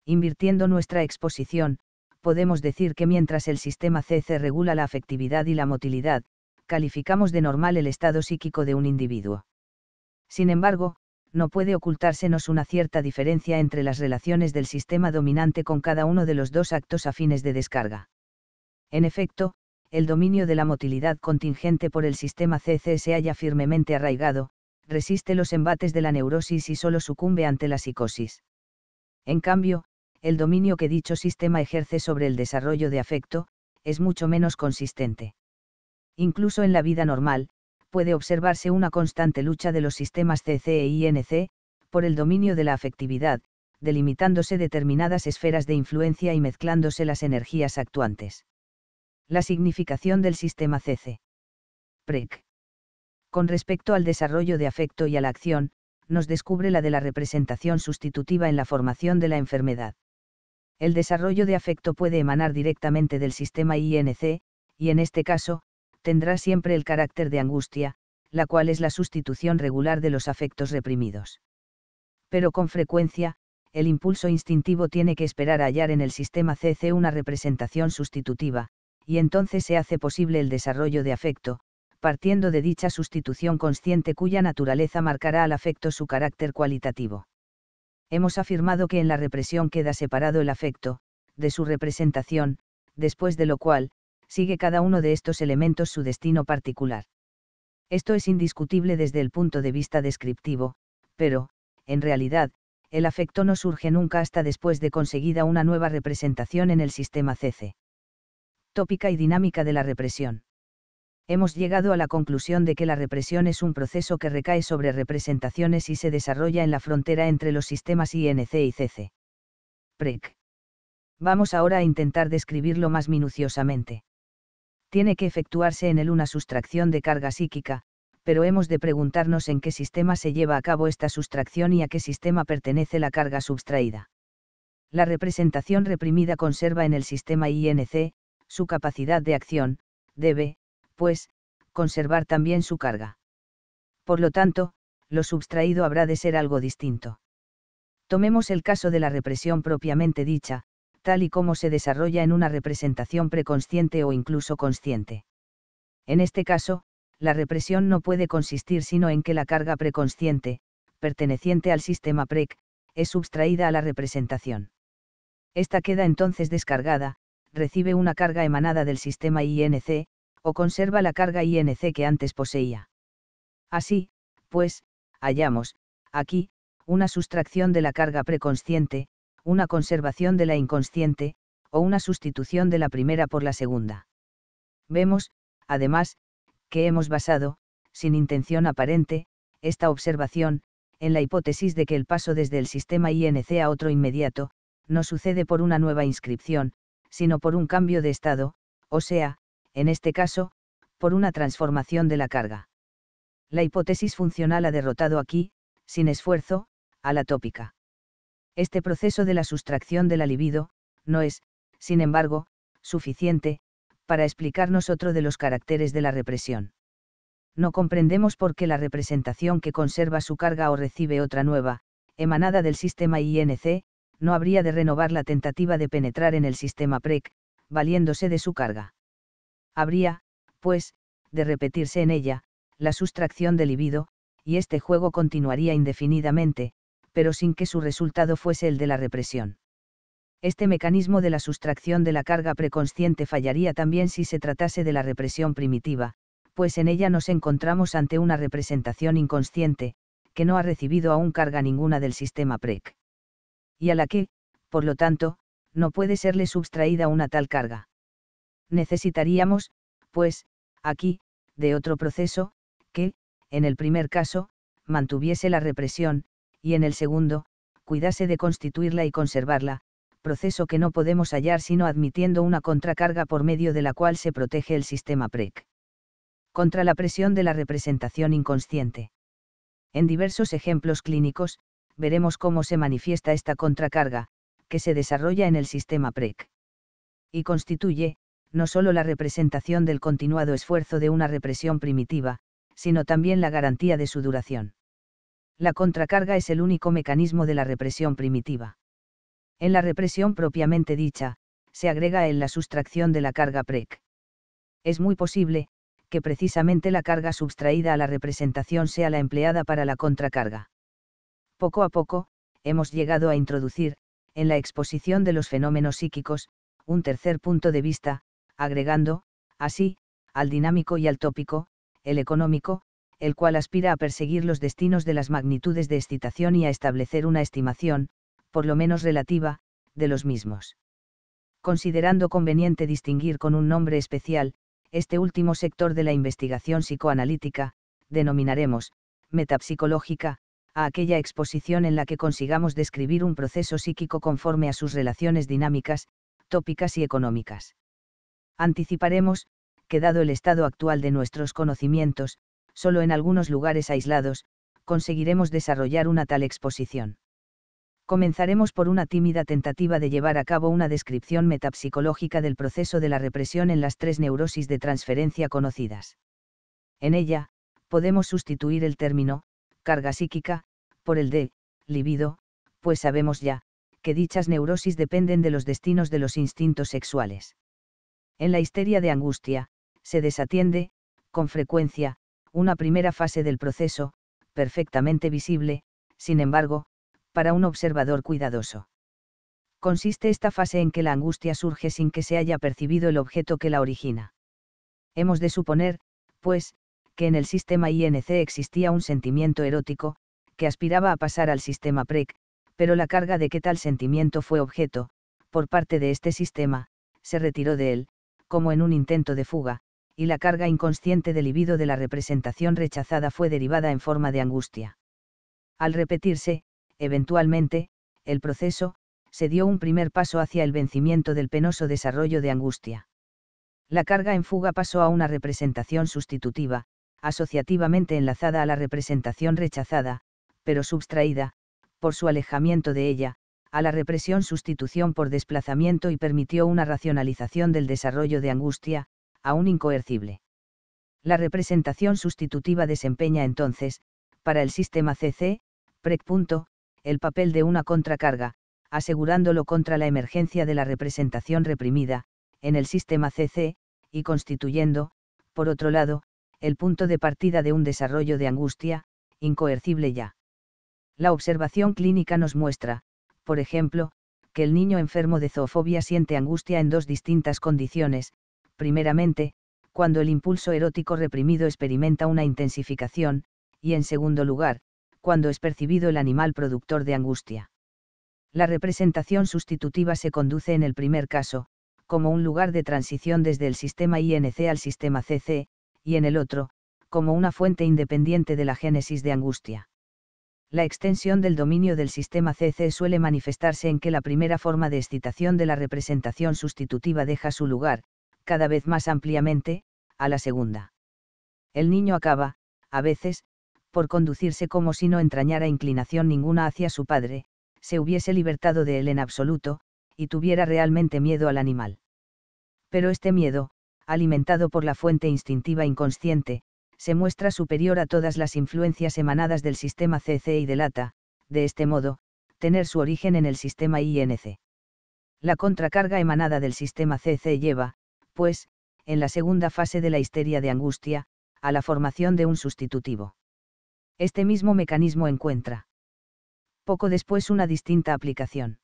Invirtiendo nuestra exposición, podemos decir que mientras el sistema CC regula la afectividad y la motilidad, calificamos de normal el estado psíquico de un individuo. Sin embargo, no puede ocultársenos una cierta diferencia entre las relaciones del sistema dominante con cada uno de los dos actos afines de descarga. En efecto, el dominio de la motilidad contingente por el sistema CC se halla firmemente arraigado, resiste los embates de la neurosis y solo sucumbe ante la psicosis. En cambio, el dominio que dicho sistema ejerce sobre el desarrollo de afecto, es mucho menos consistente. Incluso en la vida normal, puede observarse una constante lucha de los sistemas CC e INC, por el dominio de la afectividad, delimitándose determinadas esferas de influencia y mezclándose las energías actuantes. La significación del sistema CC. PREC. Con respecto al desarrollo de afecto y a la acción, nos descubre la de la representación sustitutiva en la formación de la enfermedad. El desarrollo de afecto puede emanar directamente del sistema INC, y en este caso, tendrá siempre el carácter de angustia, la cual es la sustitución regular de los afectos reprimidos. Pero con frecuencia, el impulso instintivo tiene que esperar a hallar en el sistema CC una representación sustitutiva, y entonces se hace posible el desarrollo de afecto, partiendo de dicha sustitución consciente cuya naturaleza marcará al afecto su carácter cualitativo. Hemos afirmado que en la represión queda separado el afecto, de su representación, después de lo cual, sigue cada uno de estos elementos su destino particular. Esto es indiscutible desde el punto de vista descriptivo, pero, en realidad, el afecto no surge nunca hasta después de conseguida una nueva representación en el sistema CC. Tópica y dinámica de la represión. Hemos llegado a la conclusión de que la represión es un proceso que recae sobre representaciones y se desarrolla en la frontera entre los sistemas INC y CC. PREC. Vamos ahora a intentar describirlo más minuciosamente tiene que efectuarse en él una sustracción de carga psíquica, pero hemos de preguntarnos en qué sistema se lleva a cabo esta sustracción y a qué sistema pertenece la carga subtraída. La representación reprimida conserva en el sistema INC, su capacidad de acción, debe, pues, conservar también su carga. Por lo tanto, lo subtraído habrá de ser algo distinto. Tomemos el caso de la represión propiamente dicha, tal y como se desarrolla en una representación preconsciente o incluso consciente. En este caso, la represión no puede consistir sino en que la carga preconsciente, perteneciente al sistema PREC, es subtraída a la representación. Esta queda entonces descargada, recibe una carga emanada del sistema INC, o conserva la carga INC que antes poseía. Así, pues, hallamos, aquí, una sustracción de la carga preconsciente, una conservación de la inconsciente, o una sustitución de la primera por la segunda. Vemos, además, que hemos basado, sin intención aparente, esta observación, en la hipótesis de que el paso desde el sistema INC a otro inmediato, no sucede por una nueva inscripción, sino por un cambio de estado, o sea, en este caso, por una transformación de la carga. La hipótesis funcional ha derrotado aquí, sin esfuerzo, a la tópica. Este proceso de la sustracción de la libido, no es, sin embargo, suficiente, para explicarnos otro de los caracteres de la represión. No comprendemos por qué la representación que conserva su carga o recibe otra nueva, emanada del sistema INC, no habría de renovar la tentativa de penetrar en el sistema PREC, valiéndose de su carga. Habría, pues, de repetirse en ella, la sustracción del libido, y este juego continuaría indefinidamente, pero sin que su resultado fuese el de la represión. Este mecanismo de la sustracción de la carga preconsciente fallaría también si se tratase de la represión primitiva, pues en ella nos encontramos ante una representación inconsciente, que no ha recibido aún carga ninguna del sistema PREC. Y a la que, por lo tanto, no puede serle subtraída una tal carga. Necesitaríamos, pues, aquí, de otro proceso, que, en el primer caso, mantuviese la represión, y en el segundo, cuidase de constituirla y conservarla, proceso que no podemos hallar sino admitiendo una contracarga por medio de la cual se protege el sistema PREC. Contra la presión de la representación inconsciente. En diversos ejemplos clínicos, veremos cómo se manifiesta esta contracarga, que se desarrolla en el sistema PREC. Y constituye, no solo la representación del continuado esfuerzo de una represión primitiva, sino también la garantía de su duración. La contracarga es el único mecanismo de la represión primitiva. En la represión propiamente dicha, se agrega él la sustracción de la carga PREC. Es muy posible, que precisamente la carga subtraída a la representación sea la empleada para la contracarga. Poco a poco, hemos llegado a introducir, en la exposición de los fenómenos psíquicos, un tercer punto de vista, agregando, así, al dinámico y al tópico, el económico, el cual aspira a perseguir los destinos de las magnitudes de excitación y a establecer una estimación, por lo menos relativa, de los mismos. Considerando conveniente distinguir con un nombre especial, este último sector de la investigación psicoanalítica, denominaremos, metapsicológica, a aquella exposición en la que consigamos describir un proceso psíquico conforme a sus relaciones dinámicas, tópicas y económicas. Anticiparemos, que dado el estado actual de nuestros conocimientos, solo en algunos lugares aislados, conseguiremos desarrollar una tal exposición. Comenzaremos por una tímida tentativa de llevar a cabo una descripción metapsicológica del proceso de la represión en las tres neurosis de transferencia conocidas. En ella, podemos sustituir el término, carga psíquica, por el de, libido, pues sabemos ya, que dichas neurosis dependen de los destinos de los instintos sexuales. En la histeria de angustia, se desatiende, con frecuencia, una primera fase del proceso, perfectamente visible, sin embargo, para un observador cuidadoso. Consiste esta fase en que la angustia surge sin que se haya percibido el objeto que la origina. Hemos de suponer, pues, que en el sistema INC existía un sentimiento erótico, que aspiraba a pasar al sistema PREC, pero la carga de que tal sentimiento fue objeto, por parte de este sistema, se retiró de él, como en un intento de fuga, y la carga inconsciente del libido de la representación rechazada fue derivada en forma de angustia. Al repetirse, eventualmente, el proceso, se dio un primer paso hacia el vencimiento del penoso desarrollo de angustia. La carga en fuga pasó a una representación sustitutiva, asociativamente enlazada a la representación rechazada, pero subtraída, por su alejamiento de ella, a la represión sustitución por desplazamiento y permitió una racionalización del desarrollo de angustia, aún incoercible. La representación sustitutiva desempeña entonces, para el sistema CC, el papel de una contracarga, asegurándolo contra la emergencia de la representación reprimida, en el sistema CC, y constituyendo, por otro lado, el punto de partida de un desarrollo de angustia, incoercible ya. La observación clínica nos muestra, por ejemplo, que el niño enfermo de zoofobia siente angustia en dos distintas condiciones, primeramente, cuando el impulso erótico reprimido experimenta una intensificación, y en segundo lugar, cuando es percibido el animal productor de angustia. La representación sustitutiva se conduce en el primer caso, como un lugar de transición desde el sistema INC al sistema CC, y en el otro, como una fuente independiente de la génesis de angustia. La extensión del dominio del sistema CC suele manifestarse en que la primera forma de excitación de la representación sustitutiva deja su lugar, cada vez más ampliamente, a la segunda. El niño acaba, a veces, por conducirse como si no entrañara inclinación ninguna hacia su padre, se hubiese libertado de él en absoluto, y tuviera realmente miedo al animal. Pero este miedo, alimentado por la fuente instintiva inconsciente, se muestra superior a todas las influencias emanadas del sistema CC y delata, de este modo, tener su origen en el sistema INC. La contracarga emanada del sistema CC lleva, pues, en la segunda fase de la histeria de angustia, a la formación de un sustitutivo. Este mismo mecanismo encuentra poco después una distinta aplicación.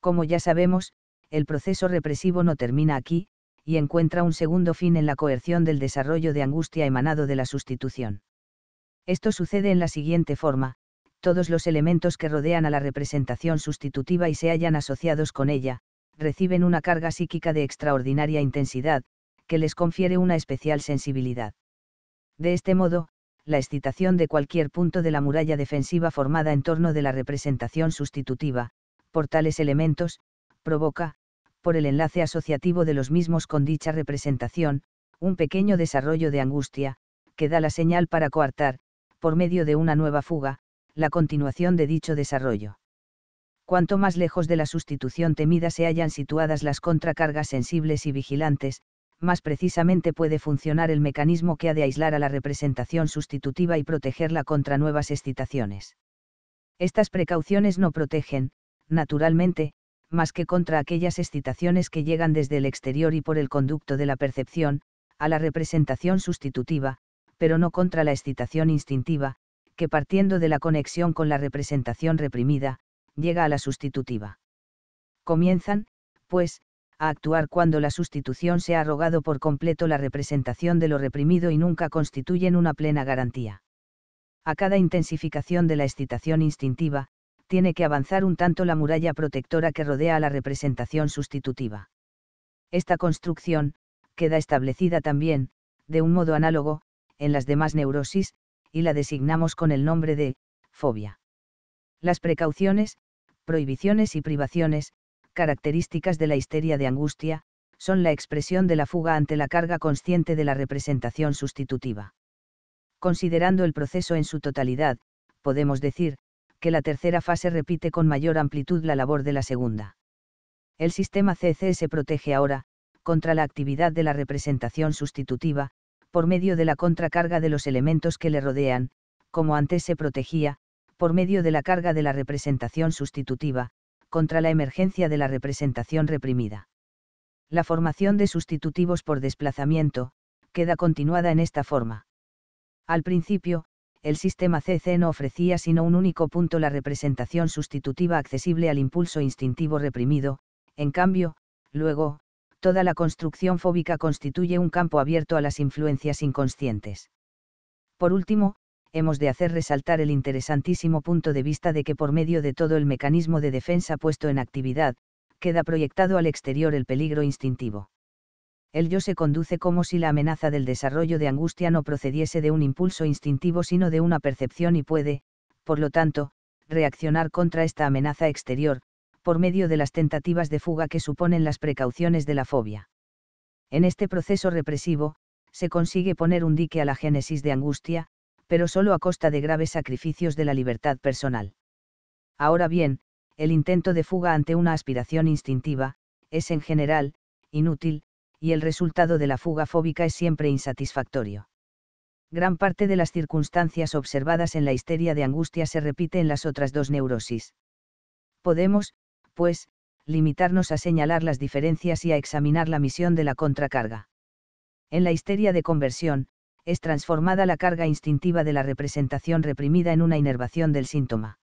Como ya sabemos, el proceso represivo no termina aquí, y encuentra un segundo fin en la coerción del desarrollo de angustia emanado de la sustitución. Esto sucede en la siguiente forma, todos los elementos que rodean a la representación sustitutiva y se hallan asociados con ella, reciben una carga psíquica de extraordinaria intensidad, que les confiere una especial sensibilidad. De este modo, la excitación de cualquier punto de la muralla defensiva formada en torno de la representación sustitutiva, por tales elementos, provoca, por el enlace asociativo de los mismos con dicha representación, un pequeño desarrollo de angustia, que da la señal para coartar, por medio de una nueva fuga, la continuación de dicho desarrollo. Cuanto más lejos de la sustitución temida se hayan situadas las contracargas sensibles y vigilantes, más precisamente puede funcionar el mecanismo que ha de aislar a la representación sustitutiva y protegerla contra nuevas excitaciones. Estas precauciones no protegen, naturalmente, más que contra aquellas excitaciones que llegan desde el exterior y por el conducto de la percepción, a la representación sustitutiva, pero no contra la excitación instintiva, que partiendo de la conexión con la representación reprimida, llega a la sustitutiva. Comienzan, pues, a actuar cuando la sustitución se ha arrogado por completo la representación de lo reprimido y nunca constituyen una plena garantía. A cada intensificación de la excitación instintiva, tiene que avanzar un tanto la muralla protectora que rodea a la representación sustitutiva. Esta construcción, queda establecida también, de un modo análogo, en las demás neurosis, y la designamos con el nombre de, fobia. Las precauciones, prohibiciones y privaciones, características de la histeria de angustia, son la expresión de la fuga ante la carga consciente de la representación sustitutiva. Considerando el proceso en su totalidad, podemos decir, que la tercera fase repite con mayor amplitud la labor de la segunda. El sistema CC se protege ahora, contra la actividad de la representación sustitutiva, por medio de la contracarga de los elementos que le rodean, como antes se protegía, por medio de la carga de la representación sustitutiva, contra la emergencia de la representación reprimida. La formación de sustitutivos por desplazamiento, queda continuada en esta forma. Al principio, el sistema CC no ofrecía sino un único punto la representación sustitutiva accesible al impulso instintivo reprimido, en cambio, luego, toda la construcción fóbica constituye un campo abierto a las influencias inconscientes. Por último, hemos de hacer resaltar el interesantísimo punto de vista de que por medio de todo el mecanismo de defensa puesto en actividad, queda proyectado al exterior el peligro instintivo el yo se conduce como si la amenaza del desarrollo de angustia no procediese de un impulso instintivo sino de una percepción y puede, por lo tanto, reaccionar contra esta amenaza exterior, por medio de las tentativas de fuga que suponen las precauciones de la fobia. En este proceso represivo, se consigue poner un dique a la génesis de angustia, pero solo a costa de graves sacrificios de la libertad personal. Ahora bien, el intento de fuga ante una aspiración instintiva, es en general, inútil, y el resultado de la fuga fóbica es siempre insatisfactorio. Gran parte de las circunstancias observadas en la histeria de angustia se repite en las otras dos neurosis. Podemos, pues, limitarnos a señalar las diferencias y a examinar la misión de la contracarga. En la histeria de conversión, es transformada la carga instintiva de la representación reprimida en una inervación del síntoma.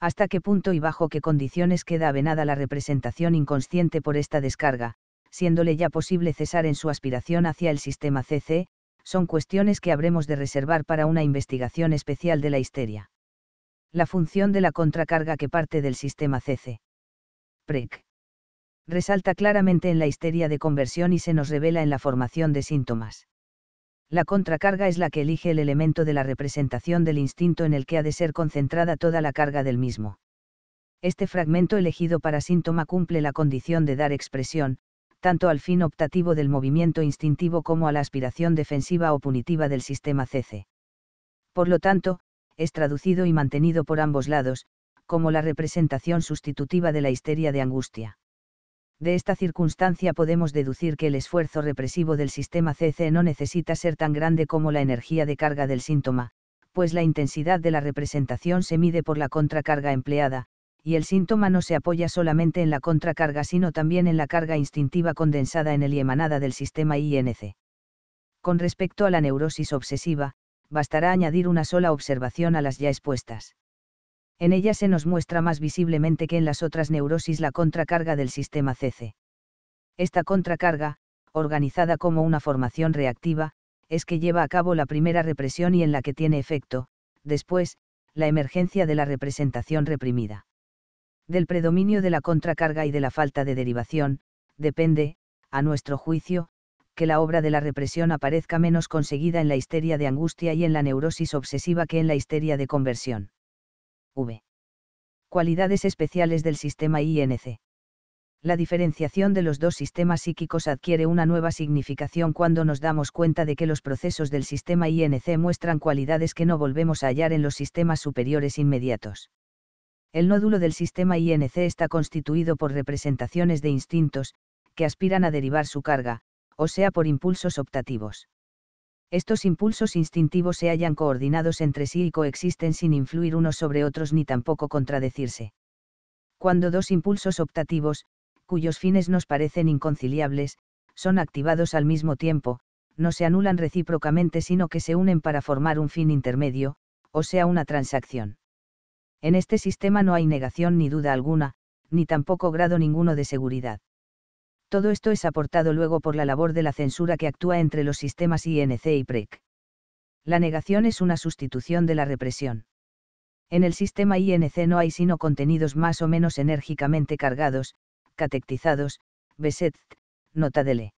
Hasta qué punto y bajo qué condiciones queda avenada la representación inconsciente por esta descarga, siéndole ya posible cesar en su aspiración hacia el sistema CC, son cuestiones que habremos de reservar para una investigación especial de la histeria. La función de la contracarga que parte del sistema CC. PREC. Resalta claramente en la histeria de conversión y se nos revela en la formación de síntomas. La contracarga es la que elige el elemento de la representación del instinto en el que ha de ser concentrada toda la carga del mismo. Este fragmento elegido para síntoma cumple la condición de dar expresión, tanto al fin optativo del movimiento instintivo como a la aspiración defensiva o punitiva del sistema CC. Por lo tanto, es traducido y mantenido por ambos lados, como la representación sustitutiva de la histeria de angustia. De esta circunstancia podemos deducir que el esfuerzo represivo del sistema CC no necesita ser tan grande como la energía de carga del síntoma, pues la intensidad de la representación se mide por la contracarga empleada, y el síntoma no se apoya solamente en la contracarga sino también en la carga instintiva condensada en el y emanada del sistema INC. Con respecto a la neurosis obsesiva, bastará añadir una sola observación a las ya expuestas. En ella se nos muestra más visiblemente que en las otras neurosis la contracarga del sistema CC. Esta contracarga, organizada como una formación reactiva, es que lleva a cabo la primera represión y en la que tiene efecto, después, la emergencia de la representación reprimida. Del predominio de la contracarga y de la falta de derivación, depende, a nuestro juicio, que la obra de la represión aparezca menos conseguida en la histeria de angustia y en la neurosis obsesiva que en la histeria de conversión. V. Cualidades especiales del sistema INC. La diferenciación de los dos sistemas psíquicos adquiere una nueva significación cuando nos damos cuenta de que los procesos del sistema INC muestran cualidades que no volvemos a hallar en los sistemas superiores inmediatos. El nódulo del sistema INC está constituido por representaciones de instintos, que aspiran a derivar su carga, o sea por impulsos optativos. Estos impulsos instintivos se hallan coordinados entre sí y coexisten sin influir unos sobre otros ni tampoco contradecirse. Cuando dos impulsos optativos, cuyos fines nos parecen inconciliables, son activados al mismo tiempo, no se anulan recíprocamente sino que se unen para formar un fin intermedio, o sea una transacción. En este sistema no hay negación ni duda alguna, ni tampoco grado ninguno de seguridad. Todo esto es aportado luego por la labor de la censura que actúa entre los sistemas INC y PREC. La negación es una sustitución de la represión. En el sistema INC no hay sino contenidos más o menos enérgicamente cargados, catectizados, beset, nota dele.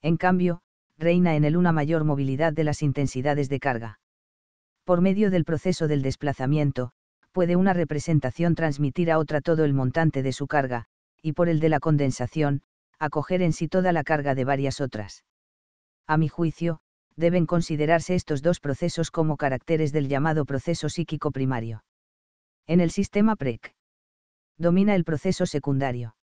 En cambio, reina en él una mayor movilidad de las intensidades de carga. Por medio del proceso del desplazamiento, puede una representación transmitir a otra todo el montante de su carga, y por el de la condensación, acoger en sí toda la carga de varias otras. A mi juicio, deben considerarse estos dos procesos como caracteres del llamado proceso psíquico primario. En el sistema PREC. Domina el proceso secundario.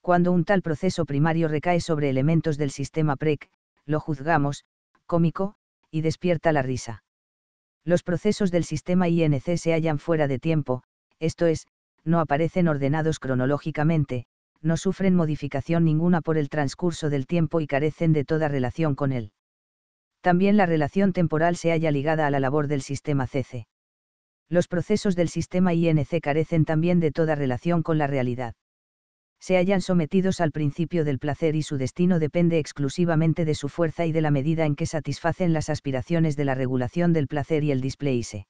Cuando un tal proceso primario recae sobre elementos del sistema PREC, lo juzgamos, cómico, y despierta la risa. Los procesos del sistema INC se hallan fuera de tiempo, esto es, no aparecen ordenados cronológicamente, no sufren modificación ninguna por el transcurso del tiempo y carecen de toda relación con él. También la relación temporal se halla ligada a la labor del sistema CC. Los procesos del sistema INC carecen también de toda relación con la realidad. Se hallan sometidos al principio del placer y su destino depende exclusivamente de su fuerza y de la medida en que satisfacen las aspiraciones de la regulación del placer y el displayse.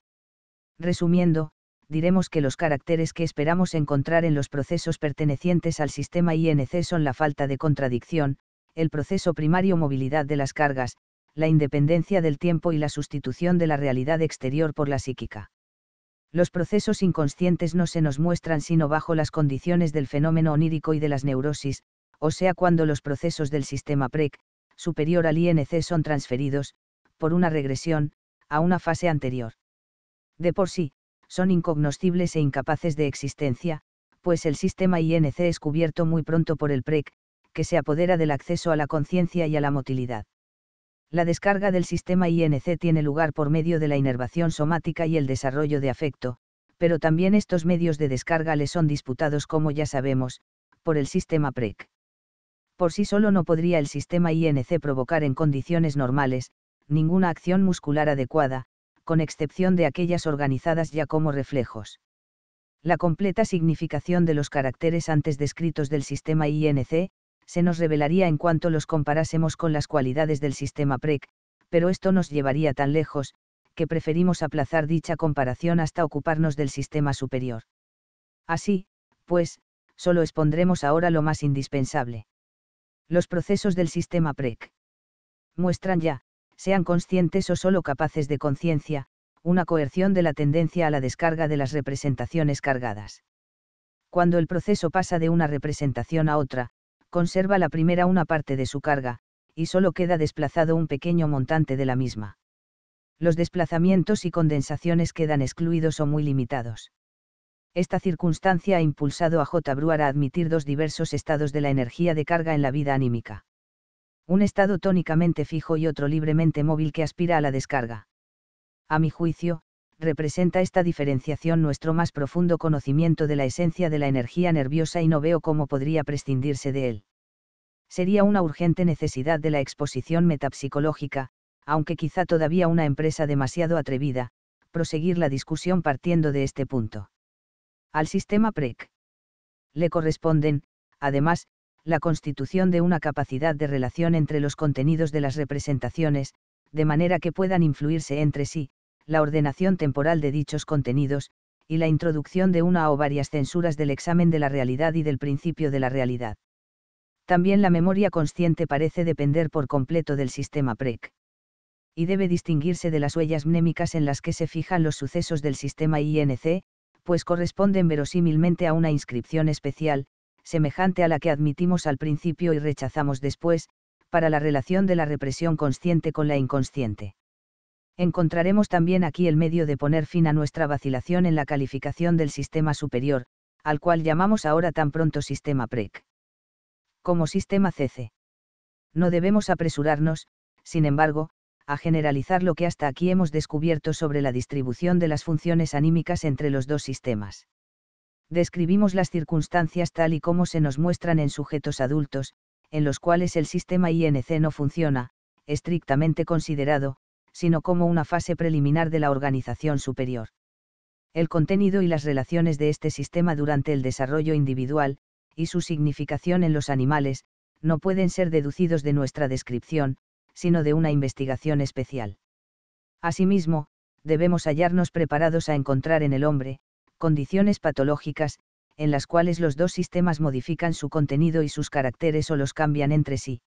Resumiendo, diremos que los caracteres que esperamos encontrar en los procesos pertenecientes al sistema INC son la falta de contradicción, el proceso primario movilidad de las cargas, la independencia del tiempo y la sustitución de la realidad exterior por la psíquica. Los procesos inconscientes no se nos muestran sino bajo las condiciones del fenómeno onírico y de las neurosis, o sea cuando los procesos del sistema PREC, superior al INC son transferidos, por una regresión, a una fase anterior. De por sí, son incognoscibles e incapaces de existencia, pues el sistema INC es cubierto muy pronto por el PREC, que se apodera del acceso a la conciencia y a la motilidad. La descarga del sistema INC tiene lugar por medio de la inervación somática y el desarrollo de afecto, pero también estos medios de descarga le son disputados como ya sabemos, por el sistema PREC. Por sí solo no podría el sistema INC provocar en condiciones normales, ninguna acción muscular adecuada, con excepción de aquellas organizadas ya como reflejos. La completa significación de los caracteres antes descritos del sistema INC, se nos revelaría en cuanto los comparásemos con las cualidades del sistema PREC, pero esto nos llevaría tan lejos, que preferimos aplazar dicha comparación hasta ocuparnos del sistema superior. Así, pues, solo expondremos ahora lo más indispensable. Los procesos del sistema PREC. Muestran ya, sean conscientes o solo capaces de conciencia, una coerción de la tendencia a la descarga de las representaciones cargadas. Cuando el proceso pasa de una representación a otra, conserva la primera una parte de su carga, y solo queda desplazado un pequeño montante de la misma. Los desplazamientos y condensaciones quedan excluidos o muy limitados. Esta circunstancia ha impulsado a J. Brewer a admitir dos diversos estados de la energía de carga en la vida anímica un estado tónicamente fijo y otro libremente móvil que aspira a la descarga. A mi juicio, representa esta diferenciación nuestro más profundo conocimiento de la esencia de la energía nerviosa y no veo cómo podría prescindirse de él. Sería una urgente necesidad de la exposición metapsicológica, aunque quizá todavía una empresa demasiado atrevida, proseguir la discusión partiendo de este punto. Al sistema PREC. Le corresponden, además, la constitución de una capacidad de relación entre los contenidos de las representaciones, de manera que puedan influirse entre sí, la ordenación temporal de dichos contenidos, y la introducción de una o varias censuras del examen de la realidad y del principio de la realidad. También la memoria consciente parece depender por completo del sistema PREC. Y debe distinguirse de las huellas mnémicas en las que se fijan los sucesos del sistema INC, pues corresponden verosímilmente a una inscripción especial, semejante a la que admitimos al principio y rechazamos después, para la relación de la represión consciente con la inconsciente. Encontraremos también aquí el medio de poner fin a nuestra vacilación en la calificación del sistema superior, al cual llamamos ahora tan pronto sistema PREC. Como sistema CC. No debemos apresurarnos, sin embargo, a generalizar lo que hasta aquí hemos descubierto sobre la distribución de las funciones anímicas entre los dos sistemas. Describimos las circunstancias tal y como se nos muestran en sujetos adultos, en los cuales el sistema INC no funciona, estrictamente considerado, sino como una fase preliminar de la organización superior. El contenido y las relaciones de este sistema durante el desarrollo individual, y su significación en los animales, no pueden ser deducidos de nuestra descripción, sino de una investigación especial. Asimismo, debemos hallarnos preparados a encontrar en el hombre, condiciones patológicas, en las cuales los dos sistemas modifican su contenido y sus caracteres o los cambian entre sí.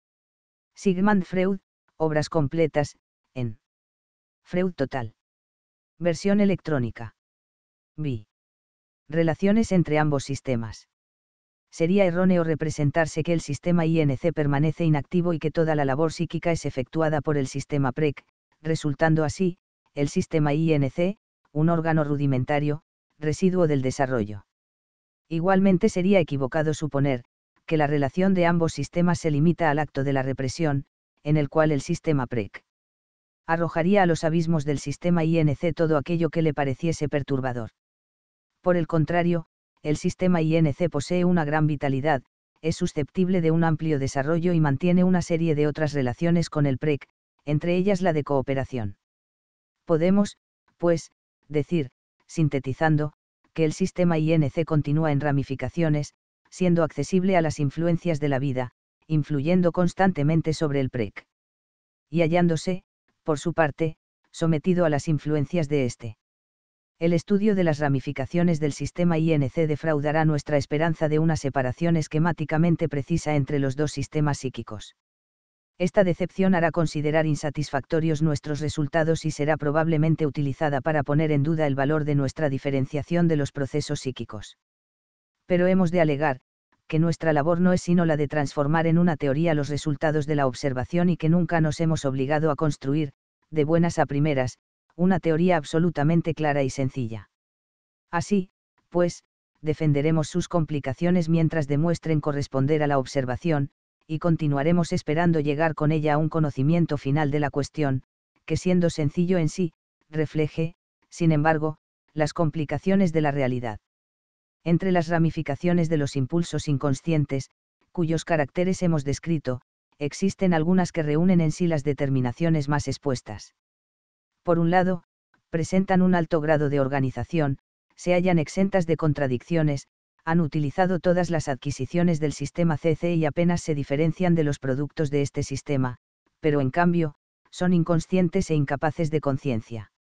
Sigmund Freud, Obras completas, en Freud Total. Versión electrónica. B. Relaciones entre ambos sistemas. Sería erróneo representarse que el sistema INC permanece inactivo y que toda la labor psíquica es efectuada por el sistema PREC, resultando así, el sistema INC, un órgano rudimentario, residuo del desarrollo. Igualmente sería equivocado suponer, que la relación de ambos sistemas se limita al acto de la represión, en el cual el sistema PREC arrojaría a los abismos del sistema INC todo aquello que le pareciese perturbador. Por el contrario, el sistema INC posee una gran vitalidad, es susceptible de un amplio desarrollo y mantiene una serie de otras relaciones con el PREC, entre ellas la de cooperación. Podemos, pues, decir, sintetizando, que el sistema INC continúa en ramificaciones, siendo accesible a las influencias de la vida, influyendo constantemente sobre el PREC. Y hallándose, por su parte, sometido a las influencias de este. El estudio de las ramificaciones del sistema INC defraudará nuestra esperanza de una separación esquemáticamente precisa entre los dos sistemas psíquicos. Esta decepción hará considerar insatisfactorios nuestros resultados y será probablemente utilizada para poner en duda el valor de nuestra diferenciación de los procesos psíquicos. Pero hemos de alegar, que nuestra labor no es sino la de transformar en una teoría los resultados de la observación y que nunca nos hemos obligado a construir, de buenas a primeras, una teoría absolutamente clara y sencilla. Así, pues, defenderemos sus complicaciones mientras demuestren corresponder a la observación, y continuaremos esperando llegar con ella a un conocimiento final de la cuestión, que siendo sencillo en sí, refleje, sin embargo, las complicaciones de la realidad. Entre las ramificaciones de los impulsos inconscientes, cuyos caracteres hemos descrito, existen algunas que reúnen en sí las determinaciones más expuestas. Por un lado, presentan un alto grado de organización, se hallan exentas de contradicciones, han utilizado todas las adquisiciones del sistema CC y apenas se diferencian de los productos de este sistema, pero en cambio, son inconscientes e incapaces de conciencia.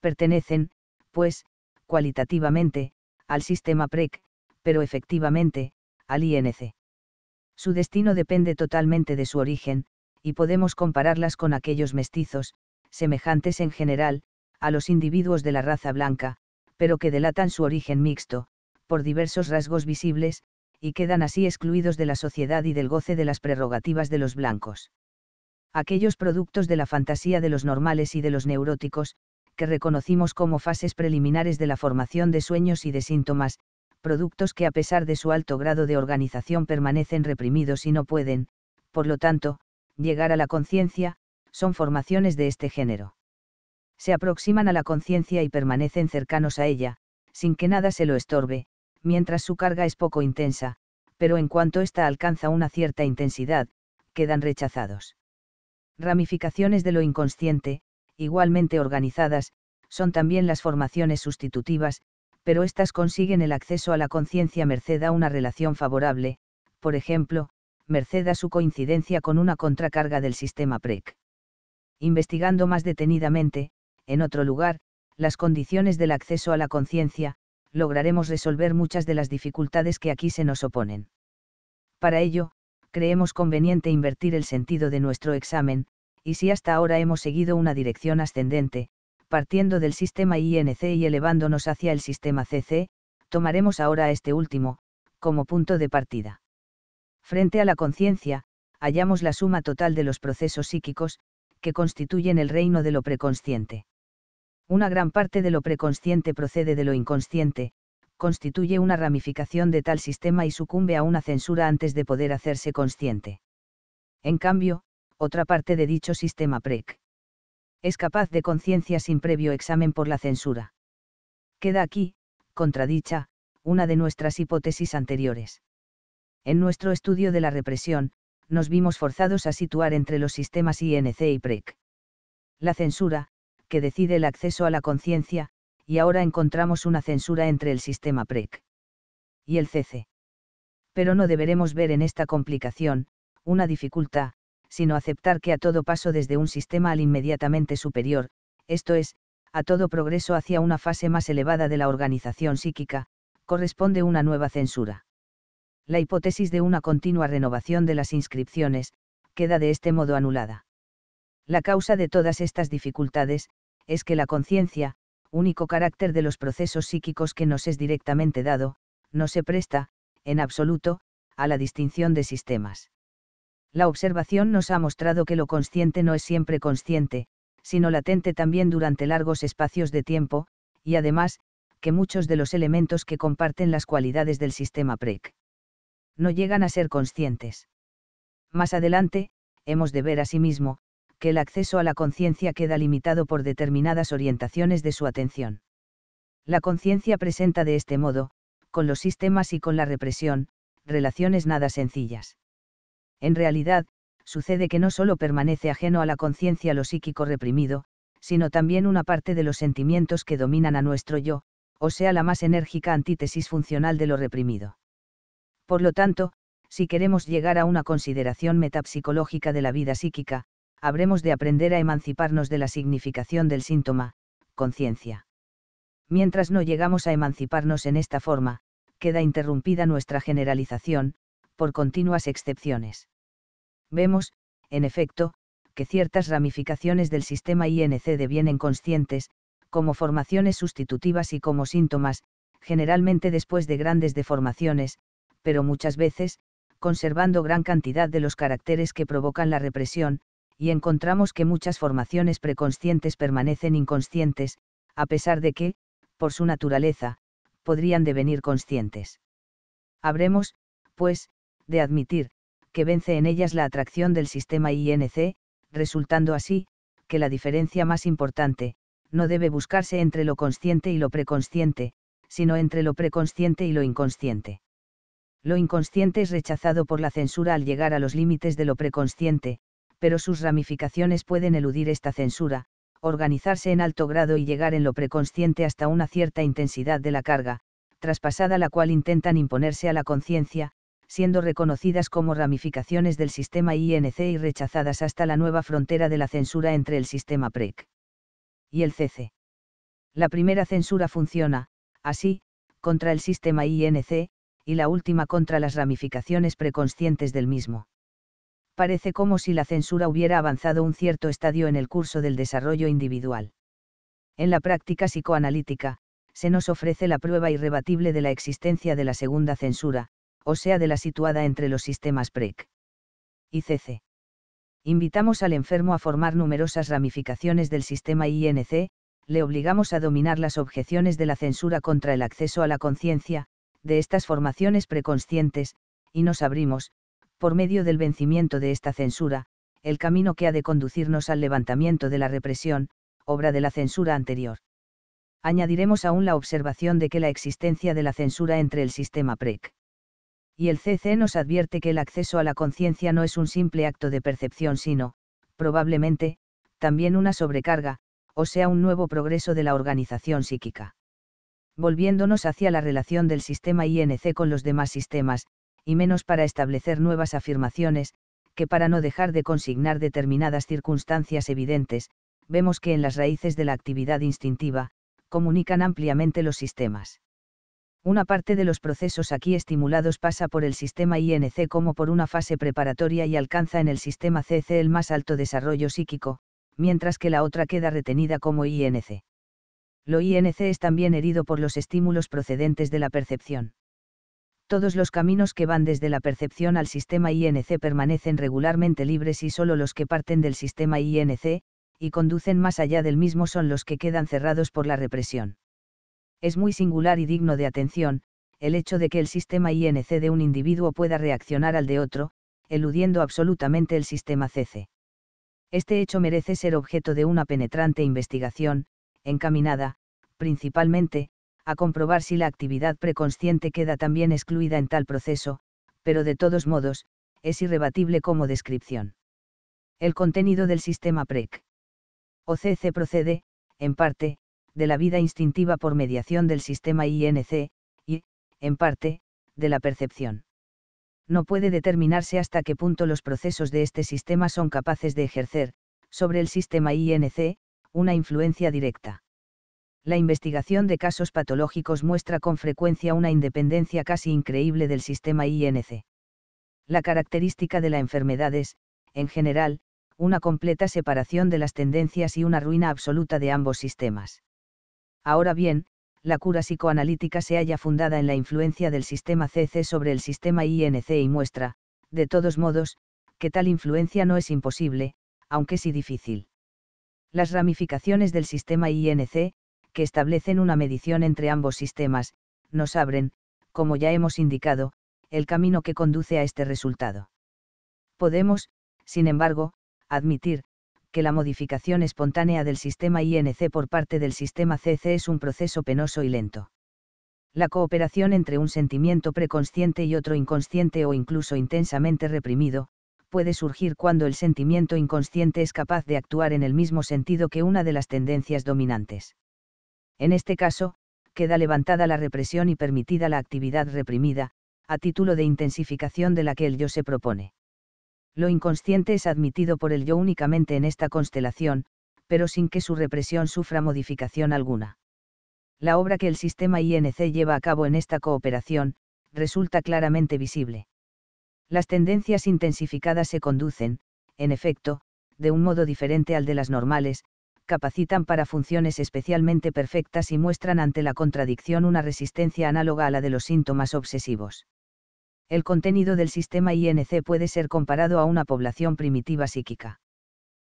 Pertenecen, pues, cualitativamente, al sistema PREC, pero efectivamente, al INC. Su destino depende totalmente de su origen, y podemos compararlas con aquellos mestizos, semejantes en general, a los individuos de la raza blanca, pero que delatan su origen mixto, por diversos rasgos visibles, y quedan así excluidos de la sociedad y del goce de las prerrogativas de los blancos. Aquellos productos de la fantasía de los normales y de los neuróticos, que reconocimos como fases preliminares de la formación de sueños y de síntomas, productos que a pesar de su alto grado de organización permanecen reprimidos y no pueden, por lo tanto, llegar a la conciencia, son formaciones de este género. Se aproximan a la conciencia y permanecen cercanos a ella, sin que nada se lo estorbe, mientras su carga es poco intensa, pero en cuanto ésta alcanza una cierta intensidad, quedan rechazados. Ramificaciones de lo inconsciente, igualmente organizadas, son también las formaciones sustitutivas, pero éstas consiguen el acceso a la conciencia merced a una relación favorable, por ejemplo, merced a su coincidencia con una contracarga del sistema PREC. Investigando más detenidamente, en otro lugar, las condiciones del acceso a la conciencia, lograremos resolver muchas de las dificultades que aquí se nos oponen. Para ello, creemos conveniente invertir el sentido de nuestro examen, y si hasta ahora hemos seguido una dirección ascendente, partiendo del sistema INC y elevándonos hacia el sistema CC, tomaremos ahora este último, como punto de partida. Frente a la conciencia, hallamos la suma total de los procesos psíquicos, que constituyen el reino de lo preconsciente. Una gran parte de lo preconsciente procede de lo inconsciente, constituye una ramificación de tal sistema y sucumbe a una censura antes de poder hacerse consciente. En cambio, otra parte de dicho sistema PREC es capaz de conciencia sin previo examen por la censura. Queda aquí, contradicha, una de nuestras hipótesis anteriores. En nuestro estudio de la represión, nos vimos forzados a situar entre los sistemas INC y PREC. La censura, que decide el acceso a la conciencia, y ahora encontramos una censura entre el sistema PREC y el CC. Pero no deberemos ver en esta complicación, una dificultad, sino aceptar que a todo paso desde un sistema al inmediatamente superior, esto es, a todo progreso hacia una fase más elevada de la organización psíquica, corresponde una nueva censura. La hipótesis de una continua renovación de las inscripciones, queda de este modo anulada. La causa de todas estas dificultades, es que la conciencia, único carácter de los procesos psíquicos que nos es directamente dado, no se presta, en absoluto, a la distinción de sistemas. La observación nos ha mostrado que lo consciente no es siempre consciente, sino latente también durante largos espacios de tiempo, y además, que muchos de los elementos que comparten las cualidades del sistema PREC no llegan a ser conscientes. Más adelante, hemos de ver asimismo, que el acceso a la conciencia queda limitado por determinadas orientaciones de su atención. La conciencia presenta de este modo, con los sistemas y con la represión, relaciones nada sencillas. En realidad, sucede que no solo permanece ajeno a la conciencia lo psíquico reprimido, sino también una parte de los sentimientos que dominan a nuestro yo, o sea la más enérgica antítesis funcional de lo reprimido. Por lo tanto, si queremos llegar a una consideración metapsicológica de la vida psíquica, habremos de aprender a emanciparnos de la significación del síntoma, conciencia. Mientras no llegamos a emanciparnos en esta forma, queda interrumpida nuestra generalización, por continuas excepciones. Vemos, en efecto, que ciertas ramificaciones del sistema INC devienen conscientes, como formaciones sustitutivas y como síntomas, generalmente después de grandes deformaciones, pero muchas veces, conservando gran cantidad de los caracteres que provocan la represión, y encontramos que muchas formaciones preconscientes permanecen inconscientes, a pesar de que, por su naturaleza, podrían devenir conscientes. Habremos, pues, de admitir, que vence en ellas la atracción del sistema INC, resultando así, que la diferencia más importante, no debe buscarse entre lo consciente y lo preconsciente, sino entre lo preconsciente y lo inconsciente. Lo inconsciente es rechazado por la censura al llegar a los límites de lo preconsciente, pero sus ramificaciones pueden eludir esta censura, organizarse en alto grado y llegar en lo preconsciente hasta una cierta intensidad de la carga, traspasada la cual intentan imponerse a la conciencia, siendo reconocidas como ramificaciones del sistema INC y rechazadas hasta la nueva frontera de la censura entre el sistema PREC y el CC. La primera censura funciona, así, contra el sistema INC, y la última contra las ramificaciones preconscientes del mismo. Parece como si la censura hubiera avanzado un cierto estadio en el curso del desarrollo individual. En la práctica psicoanalítica, se nos ofrece la prueba irrebatible de la existencia de la segunda censura, o sea de la situada entre los sistemas PREC y CC. Invitamos al enfermo a formar numerosas ramificaciones del sistema INC, le obligamos a dominar las objeciones de la censura contra el acceso a la conciencia, de estas formaciones preconscientes, y nos abrimos, por medio del vencimiento de esta censura, el camino que ha de conducirnos al levantamiento de la represión, obra de la censura anterior. Añadiremos aún la observación de que la existencia de la censura entre el sistema PREC y el CC nos advierte que el acceso a la conciencia no es un simple acto de percepción, sino, probablemente, también una sobrecarga, o sea, un nuevo progreso de la organización psíquica. Volviéndonos hacia la relación del sistema INC con los demás sistemas, y menos para establecer nuevas afirmaciones, que para no dejar de consignar determinadas circunstancias evidentes, vemos que en las raíces de la actividad instintiva, comunican ampliamente los sistemas. Una parte de los procesos aquí estimulados pasa por el sistema INC como por una fase preparatoria y alcanza en el sistema CC el más alto desarrollo psíquico, mientras que la otra queda retenida como INC. Lo INC es también herido por los estímulos procedentes de la percepción. Todos los caminos que van desde la percepción al sistema INC permanecen regularmente libres y solo los que parten del sistema INC, y conducen más allá del mismo son los que quedan cerrados por la represión. Es muy singular y digno de atención, el hecho de que el sistema INC de un individuo pueda reaccionar al de otro, eludiendo absolutamente el sistema CC. Este hecho merece ser objeto de una penetrante investigación, encaminada, principalmente, a comprobar si la actividad preconsciente queda también excluida en tal proceso, pero de todos modos, es irrebatible como descripción. El contenido del sistema PREC. OCC procede, en parte, de la vida instintiva por mediación del sistema INC, y, en parte, de la percepción. No puede determinarse hasta qué punto los procesos de este sistema son capaces de ejercer, sobre el sistema INC, una influencia directa. La investigación de casos patológicos muestra con frecuencia una independencia casi increíble del sistema INC. La característica de la enfermedad es, en general, una completa separación de las tendencias y una ruina absoluta de ambos sistemas. Ahora bien, la cura psicoanalítica se halla fundada en la influencia del sistema CC sobre el sistema INC y muestra, de todos modos, que tal influencia no es imposible, aunque sí difícil. Las ramificaciones del sistema INC, que establecen una medición entre ambos sistemas, nos abren, como ya hemos indicado, el camino que conduce a este resultado. Podemos, sin embargo, admitir, que la modificación espontánea del sistema INC por parte del sistema CC es un proceso penoso y lento. La cooperación entre un sentimiento preconsciente y otro inconsciente o incluso intensamente reprimido, puede surgir cuando el sentimiento inconsciente es capaz de actuar en el mismo sentido que una de las tendencias dominantes. En este caso, queda levantada la represión y permitida la actividad reprimida, a título de intensificación de la que el yo se propone. Lo inconsciente es admitido por el yo únicamente en esta constelación, pero sin que su represión sufra modificación alguna. La obra que el sistema INC lleva a cabo en esta cooperación, resulta claramente visible. Las tendencias intensificadas se conducen, en efecto, de un modo diferente al de las normales, capacitan para funciones especialmente perfectas y muestran ante la contradicción una resistencia análoga a la de los síntomas obsesivos el contenido del sistema INC puede ser comparado a una población primitiva psíquica.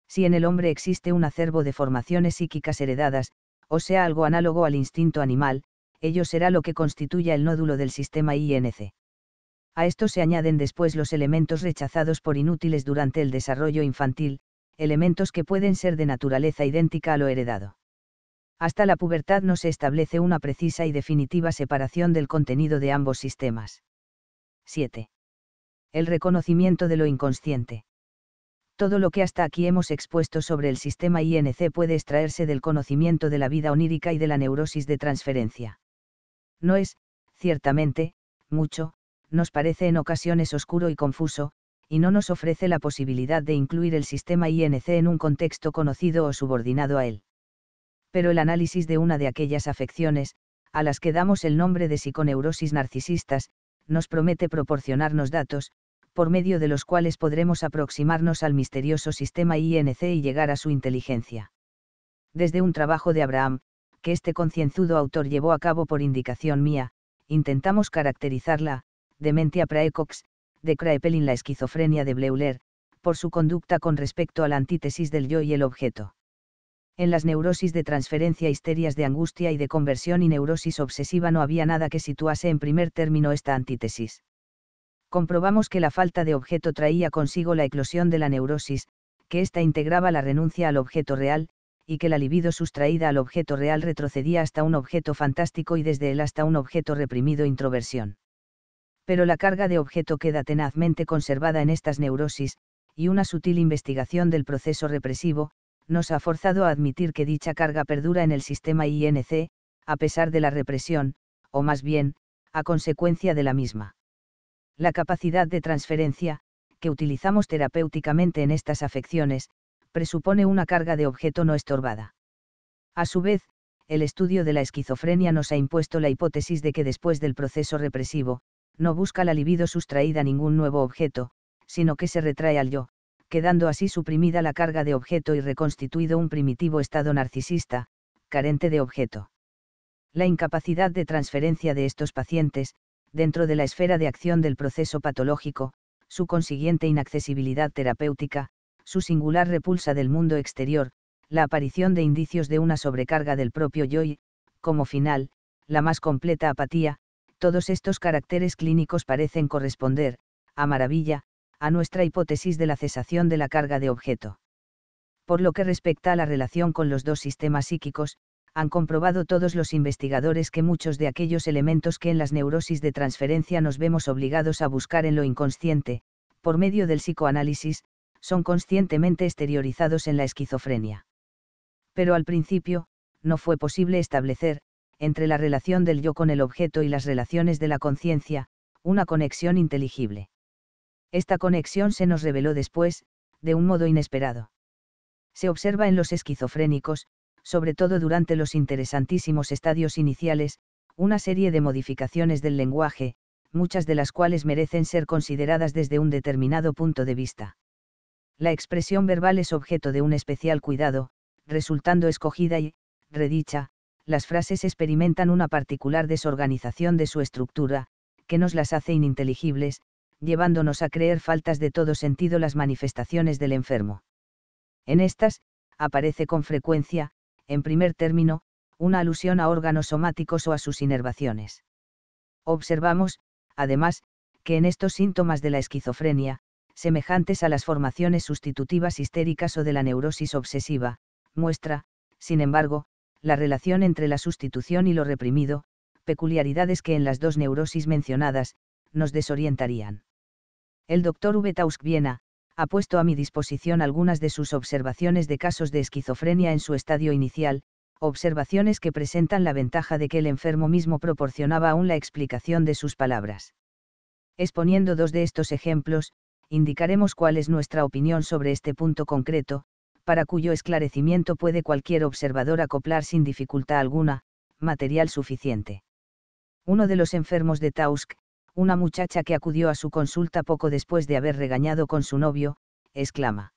Si en el hombre existe un acervo de formaciones psíquicas heredadas, o sea algo análogo al instinto animal, ello será lo que constituya el nódulo del sistema INC. A esto se añaden después los elementos rechazados por inútiles durante el desarrollo infantil, elementos que pueden ser de naturaleza idéntica a lo heredado. Hasta la pubertad no se establece una precisa y definitiva separación del contenido de ambos sistemas. 7. El reconocimiento de lo inconsciente. Todo lo que hasta aquí hemos expuesto sobre el sistema INC puede extraerse del conocimiento de la vida onírica y de la neurosis de transferencia. No es, ciertamente, mucho, nos parece en ocasiones oscuro y confuso, y no nos ofrece la posibilidad de incluir el sistema INC en un contexto conocido o subordinado a él. Pero el análisis de una de aquellas afecciones, a las que damos el nombre de psiconeurosis narcisistas, nos promete proporcionarnos datos, por medio de los cuales podremos aproximarnos al misterioso sistema INC y llegar a su inteligencia. Desde un trabajo de Abraham, que este concienzudo autor llevó a cabo por indicación mía, intentamos caracterizarla, dementia praecox, de Kraepelin la esquizofrenia de Bleuler, por su conducta con respecto a la antítesis del yo y el objeto. En las neurosis de transferencia, histerias de angustia y de conversión y neurosis obsesiva no había nada que situase en primer término esta antítesis. Comprobamos que la falta de objeto traía consigo la eclosión de la neurosis, que ésta integraba la renuncia al objeto real, y que la libido sustraída al objeto real retrocedía hasta un objeto fantástico y desde él hasta un objeto reprimido introversión. Pero la carga de objeto queda tenazmente conservada en estas neurosis, y una sutil investigación del proceso represivo, nos ha forzado a admitir que dicha carga perdura en el sistema INC, a pesar de la represión, o más bien, a consecuencia de la misma. La capacidad de transferencia, que utilizamos terapéuticamente en estas afecciones, presupone una carga de objeto no estorbada. A su vez, el estudio de la esquizofrenia nos ha impuesto la hipótesis de que después del proceso represivo, no busca la libido sustraída ningún nuevo objeto, sino que se retrae al yo, quedando así suprimida la carga de objeto y reconstituido un primitivo estado narcisista, carente de objeto. La incapacidad de transferencia de estos pacientes, dentro de la esfera de acción del proceso patológico, su consiguiente inaccesibilidad terapéutica, su singular repulsa del mundo exterior, la aparición de indicios de una sobrecarga del propio yo y, como final, la más completa apatía, todos estos caracteres clínicos parecen corresponder, a maravilla, a nuestra hipótesis de la cesación de la carga de objeto. Por lo que respecta a la relación con los dos sistemas psíquicos, han comprobado todos los investigadores que muchos de aquellos elementos que en las neurosis de transferencia nos vemos obligados a buscar en lo inconsciente, por medio del psicoanálisis, son conscientemente exteriorizados en la esquizofrenia. Pero al principio, no fue posible establecer, entre la relación del yo con el objeto y las relaciones de la conciencia, una conexión inteligible. Esta conexión se nos reveló después, de un modo inesperado. Se observa en los esquizofrénicos, sobre todo durante los interesantísimos estadios iniciales, una serie de modificaciones del lenguaje, muchas de las cuales merecen ser consideradas desde un determinado punto de vista. La expresión verbal es objeto de un especial cuidado, resultando escogida y, redicha, las frases experimentan una particular desorganización de su estructura, que nos las hace ininteligibles, llevándonos a creer faltas de todo sentido las manifestaciones del enfermo. En estas, aparece con frecuencia, en primer término, una alusión a órganos somáticos o a sus inervaciones. Observamos, además, que en estos síntomas de la esquizofrenia, semejantes a las formaciones sustitutivas histéricas o de la neurosis obsesiva, muestra, sin embargo, la relación entre la sustitución y lo reprimido, peculiaridades que en las dos neurosis mencionadas, nos desorientarían. El doctor V. Viena, ha puesto a mi disposición algunas de sus observaciones de casos de esquizofrenia en su estadio inicial, observaciones que presentan la ventaja de que el enfermo mismo proporcionaba aún la explicación de sus palabras. Exponiendo dos de estos ejemplos, indicaremos cuál es nuestra opinión sobre este punto concreto, para cuyo esclarecimiento puede cualquier observador acoplar sin dificultad alguna, material suficiente. Uno de los enfermos de Tausk, una muchacha que acudió a su consulta poco después de haber regañado con su novio, exclama.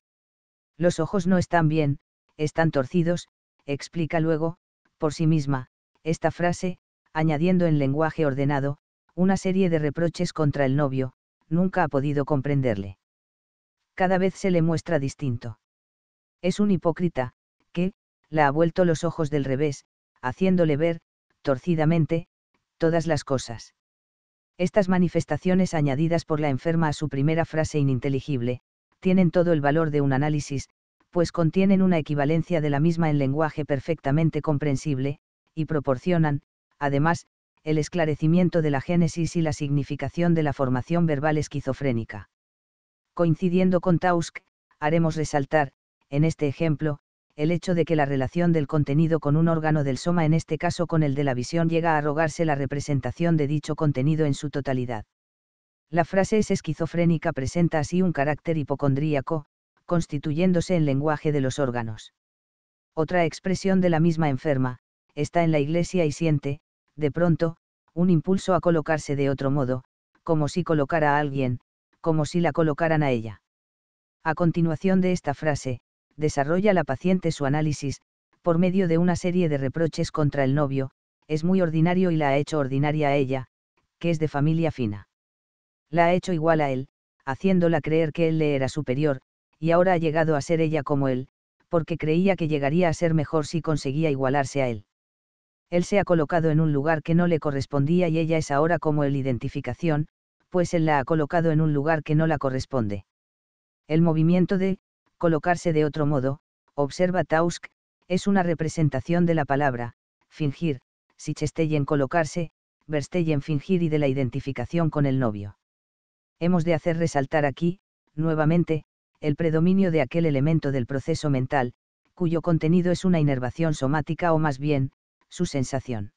Los ojos no están bien, están torcidos, explica luego, por sí misma, esta frase, añadiendo en lenguaje ordenado, una serie de reproches contra el novio, nunca ha podido comprenderle. Cada vez se le muestra distinto. Es un hipócrita, que, la ha vuelto los ojos del revés, haciéndole ver, torcidamente, todas las cosas. Estas manifestaciones añadidas por la enferma a su primera frase ininteligible, tienen todo el valor de un análisis, pues contienen una equivalencia de la misma en lenguaje perfectamente comprensible, y proporcionan, además, el esclarecimiento de la génesis y la significación de la formación verbal esquizofrénica. Coincidiendo con Tausk, haremos resaltar, en este ejemplo, el hecho de que la relación del contenido con un órgano del soma, en este caso con el de la visión, llega a arrogarse la representación de dicho contenido en su totalidad. La frase es esquizofrénica presenta así un carácter hipocondríaco, constituyéndose en lenguaje de los órganos. Otra expresión de la misma enferma, está en la iglesia y siente, de pronto, un impulso a colocarse de otro modo, como si colocara a alguien, como si la colocaran a ella. A continuación de esta frase, desarrolla la paciente su análisis, por medio de una serie de reproches contra el novio, es muy ordinario y la ha hecho ordinaria a ella, que es de familia fina. La ha hecho igual a él, haciéndola creer que él le era superior, y ahora ha llegado a ser ella como él, porque creía que llegaría a ser mejor si conseguía igualarse a él. Él se ha colocado en un lugar que no le correspondía y ella es ahora como el identificación, pues él la ha colocado en un lugar que no la corresponde. El movimiento de, colocarse de otro modo, observa Tausk, Es una representación de la palabra, fingir, en colocarse, en fingir y de la identificación con el novio. Hemos de hacer resaltar aquí, nuevamente, el predominio de aquel elemento del proceso mental, cuyo contenido es una inervación somática o más bien, su sensación.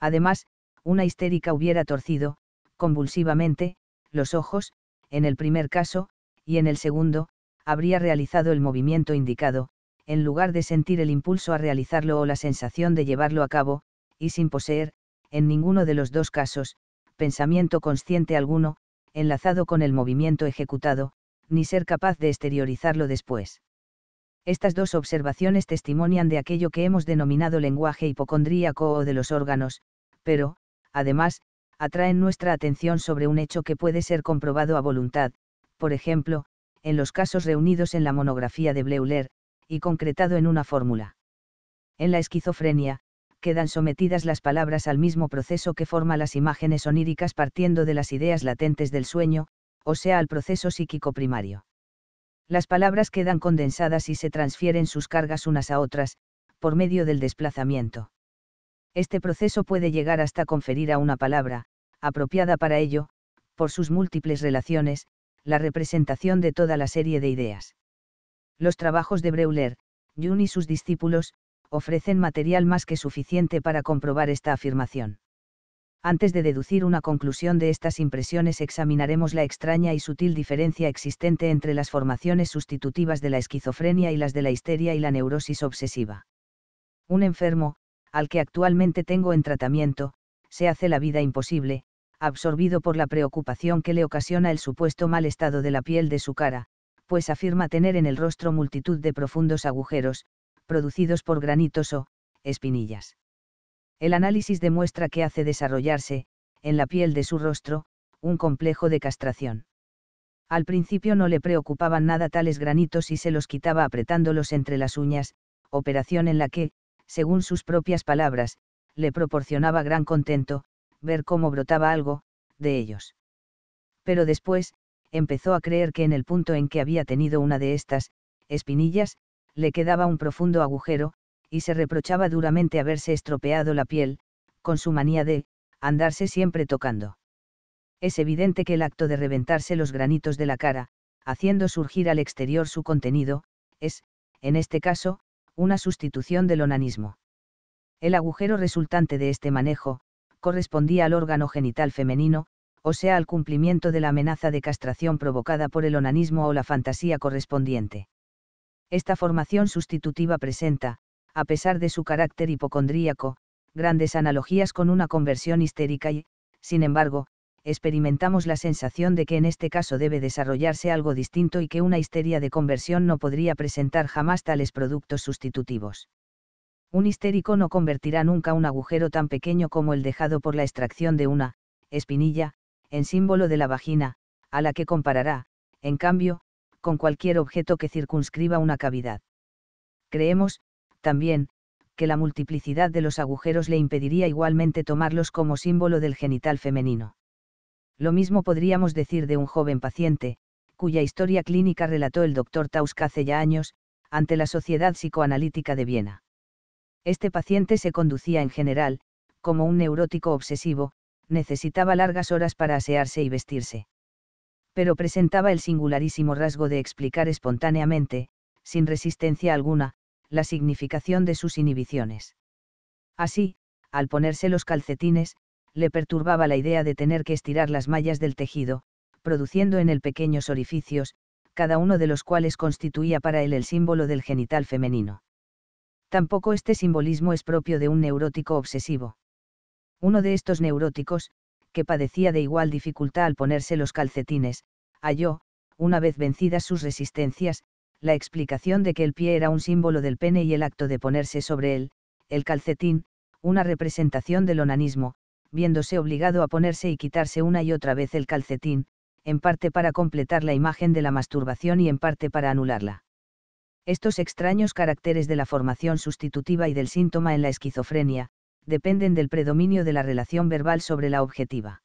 Además, una histérica hubiera torcido, convulsivamente, los ojos, en el primer caso, y en el segundo, habría realizado el movimiento indicado, en lugar de sentir el impulso a realizarlo o la sensación de llevarlo a cabo, y sin poseer, en ninguno de los dos casos, pensamiento consciente alguno, enlazado con el movimiento ejecutado, ni ser capaz de exteriorizarlo después. Estas dos observaciones testimonian de aquello que hemos denominado lenguaje hipocondríaco o de los órganos, pero, además, atraen nuestra atención sobre un hecho que puede ser comprobado a voluntad, por ejemplo, en los casos reunidos en la monografía de Bleuler, y concretado en una fórmula. En la esquizofrenia, quedan sometidas las palabras al mismo proceso que forma las imágenes oníricas partiendo de las ideas latentes del sueño, o sea al proceso psíquico primario. Las palabras quedan condensadas y se transfieren sus cargas unas a otras, por medio del desplazamiento. Este proceso puede llegar hasta conferir a una palabra, apropiada para ello, por sus múltiples relaciones, la representación de toda la serie de ideas. Los trabajos de Breuler, Jung y sus discípulos, ofrecen material más que suficiente para comprobar esta afirmación. Antes de deducir una conclusión de estas impresiones examinaremos la extraña y sutil diferencia existente entre las formaciones sustitutivas de la esquizofrenia y las de la histeria y la neurosis obsesiva. Un enfermo, al que actualmente tengo en tratamiento, se hace la vida imposible, absorbido por la preocupación que le ocasiona el supuesto mal estado de la piel de su cara, pues afirma tener en el rostro multitud de profundos agujeros, producidos por granitos o, espinillas. El análisis demuestra que hace desarrollarse, en la piel de su rostro, un complejo de castración. Al principio no le preocupaban nada tales granitos y se los quitaba apretándolos entre las uñas, operación en la que, según sus propias palabras, le proporcionaba gran contento, ver cómo brotaba algo, de ellos. Pero después, empezó a creer que en el punto en que había tenido una de estas, espinillas, le quedaba un profundo agujero, y se reprochaba duramente haberse estropeado la piel, con su manía de, andarse siempre tocando. Es evidente que el acto de reventarse los granitos de la cara, haciendo surgir al exterior su contenido, es, en este caso, una sustitución del onanismo. El agujero resultante de este manejo, correspondía al órgano genital femenino, o sea al cumplimiento de la amenaza de castración provocada por el onanismo o la fantasía correspondiente. Esta formación sustitutiva presenta, a pesar de su carácter hipocondríaco, grandes analogías con una conversión histérica y, sin embargo, experimentamos la sensación de que en este caso debe desarrollarse algo distinto y que una histeria de conversión no podría presentar jamás tales productos sustitutivos. Un histérico no convertirá nunca un agujero tan pequeño como el dejado por la extracción de una espinilla, en símbolo de la vagina, a la que comparará, en cambio, con cualquier objeto que circunscriba una cavidad. Creemos, también, que la multiplicidad de los agujeros le impediría igualmente tomarlos como símbolo del genital femenino. Lo mismo podríamos decir de un joven paciente, cuya historia clínica relató el doctor Tausk hace ya años, ante la Sociedad Psicoanalítica de Viena. Este paciente se conducía en general, como un neurótico obsesivo, necesitaba largas horas para asearse y vestirse. Pero presentaba el singularísimo rasgo de explicar espontáneamente, sin resistencia alguna, la significación de sus inhibiciones. Así, al ponerse los calcetines, le perturbaba la idea de tener que estirar las mallas del tejido, produciendo en él pequeños orificios, cada uno de los cuales constituía para él el símbolo del genital femenino. Tampoco este simbolismo es propio de un neurótico obsesivo. Uno de estos neuróticos, que padecía de igual dificultad al ponerse los calcetines, halló, una vez vencidas sus resistencias, la explicación de que el pie era un símbolo del pene y el acto de ponerse sobre él, el calcetín, una representación del onanismo, viéndose obligado a ponerse y quitarse una y otra vez el calcetín, en parte para completar la imagen de la masturbación y en parte para anularla. Estos extraños caracteres de la formación sustitutiva y del síntoma en la esquizofrenia, dependen del predominio de la relación verbal sobre la objetiva.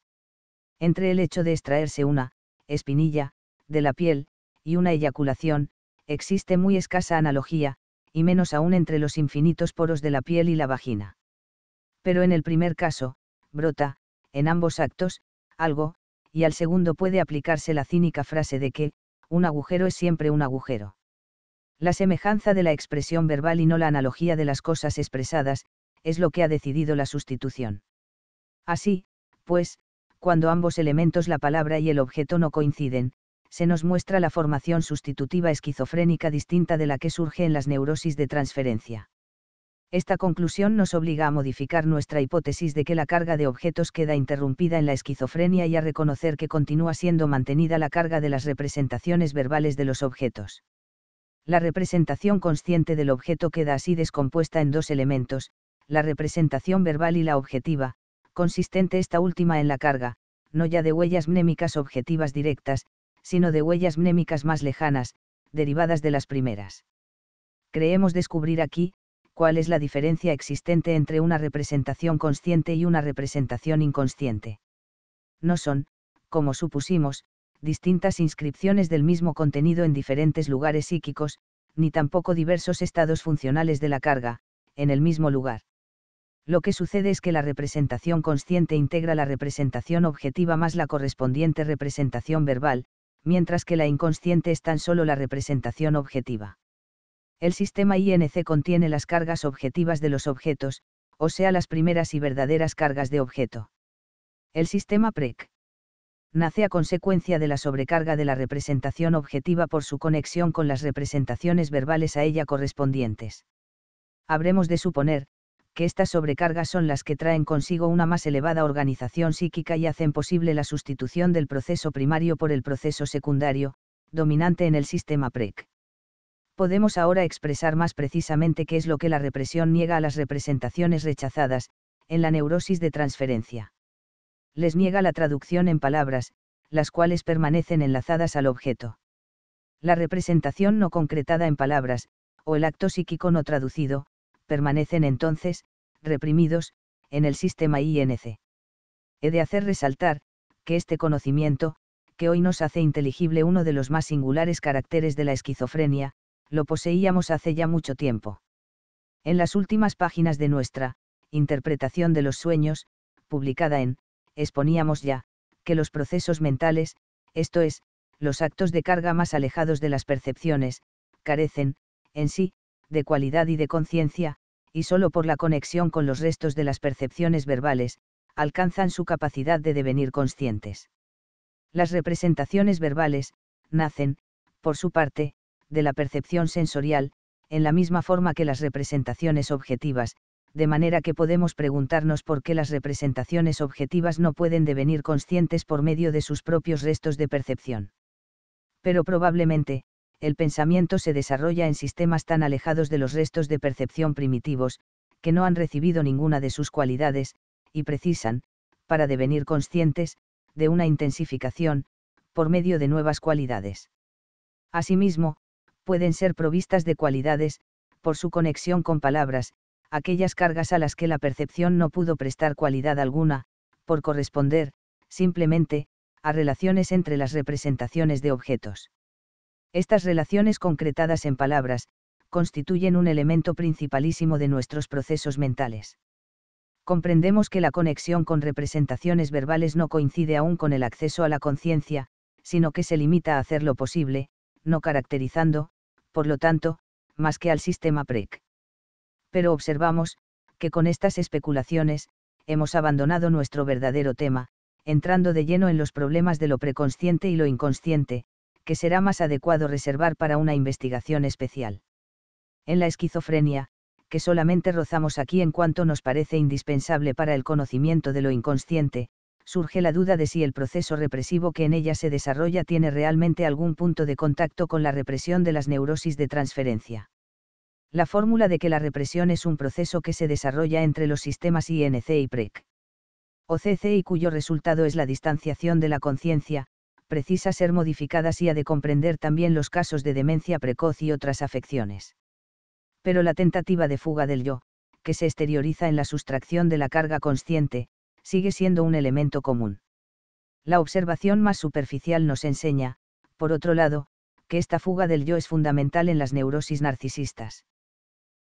Entre el hecho de extraerse una, espinilla, de la piel, y una eyaculación, existe muy escasa analogía, y menos aún entre los infinitos poros de la piel y la vagina. Pero en el primer caso, brota, en ambos actos, algo, y al segundo puede aplicarse la cínica frase de que, un agujero es siempre un agujero. La semejanza de la expresión verbal y no la analogía de las cosas expresadas, es lo que ha decidido la sustitución. Así, pues, cuando ambos elementos la palabra y el objeto no coinciden, se nos muestra la formación sustitutiva esquizofrénica distinta de la que surge en las neurosis de transferencia. Esta conclusión nos obliga a modificar nuestra hipótesis de que la carga de objetos queda interrumpida en la esquizofrenia y a reconocer que continúa siendo mantenida la carga de las representaciones verbales de los objetos. La representación consciente del objeto queda así descompuesta en dos elementos, la representación verbal y la objetiva, consistente esta última en la carga, no ya de huellas mnémicas objetivas directas, sino de huellas mnémicas más lejanas, derivadas de las primeras. Creemos descubrir aquí, cuál es la diferencia existente entre una representación consciente y una representación inconsciente. No son, como supusimos, distintas inscripciones del mismo contenido en diferentes lugares psíquicos, ni tampoco diversos estados funcionales de la carga, en el mismo lugar. Lo que sucede es que la representación consciente integra la representación objetiva más la correspondiente representación verbal, mientras que la inconsciente es tan solo la representación objetiva. El sistema INC contiene las cargas objetivas de los objetos, o sea las primeras y verdaderas cargas de objeto. El sistema PREC nace a consecuencia de la sobrecarga de la representación objetiva por su conexión con las representaciones verbales a ella correspondientes. Habremos de suponer, que estas sobrecargas son las que traen consigo una más elevada organización psíquica y hacen posible la sustitución del proceso primario por el proceso secundario, dominante en el sistema PREC podemos ahora expresar más precisamente qué es lo que la represión niega a las representaciones rechazadas, en la neurosis de transferencia. Les niega la traducción en palabras, las cuales permanecen enlazadas al objeto. La representación no concretada en palabras, o el acto psíquico no traducido, permanecen entonces, reprimidos, en el sistema INC. He de hacer resaltar, que este conocimiento, que hoy nos hace inteligible uno de los más singulares caracteres de la esquizofrenia, lo poseíamos hace ya mucho tiempo. En las últimas páginas de nuestra, Interpretación de los sueños, publicada en, exponíamos ya, que los procesos mentales, esto es, los actos de carga más alejados de las percepciones, carecen, en sí, de cualidad y de conciencia, y sólo por la conexión con los restos de las percepciones verbales, alcanzan su capacidad de devenir conscientes. Las representaciones verbales, nacen, por su parte, de la percepción sensorial, en la misma forma que las representaciones objetivas, de manera que podemos preguntarnos por qué las representaciones objetivas no pueden devenir conscientes por medio de sus propios restos de percepción. Pero probablemente, el pensamiento se desarrolla en sistemas tan alejados de los restos de percepción primitivos, que no han recibido ninguna de sus cualidades, y precisan, para devenir conscientes, de una intensificación, por medio de nuevas cualidades. Asimismo, pueden ser provistas de cualidades, por su conexión con palabras, aquellas cargas a las que la percepción no pudo prestar cualidad alguna, por corresponder, simplemente, a relaciones entre las representaciones de objetos. Estas relaciones concretadas en palabras, constituyen un elemento principalísimo de nuestros procesos mentales. Comprendemos que la conexión con representaciones verbales no coincide aún con el acceso a la conciencia, sino que se limita a hacerlo posible, no caracterizando, por lo tanto, más que al sistema PREC. Pero observamos, que con estas especulaciones, hemos abandonado nuestro verdadero tema, entrando de lleno en los problemas de lo preconsciente y lo inconsciente, que será más adecuado reservar para una investigación especial. En la esquizofrenia, que solamente rozamos aquí en cuanto nos parece indispensable para el conocimiento de lo inconsciente, surge la duda de si el proceso represivo que en ella se desarrolla tiene realmente algún punto de contacto con la represión de las neurosis de transferencia. La fórmula de que la represión es un proceso que se desarrolla entre los sistemas INC y PREC. OCC y cuyo resultado es la distanciación de la conciencia, precisa ser modificada si ha de comprender también los casos de demencia precoz y otras afecciones. Pero la tentativa de fuga del yo, que se exterioriza en la sustracción de la carga consciente, sigue siendo un elemento común. La observación más superficial nos enseña, por otro lado, que esta fuga del yo es fundamental en las neurosis narcisistas.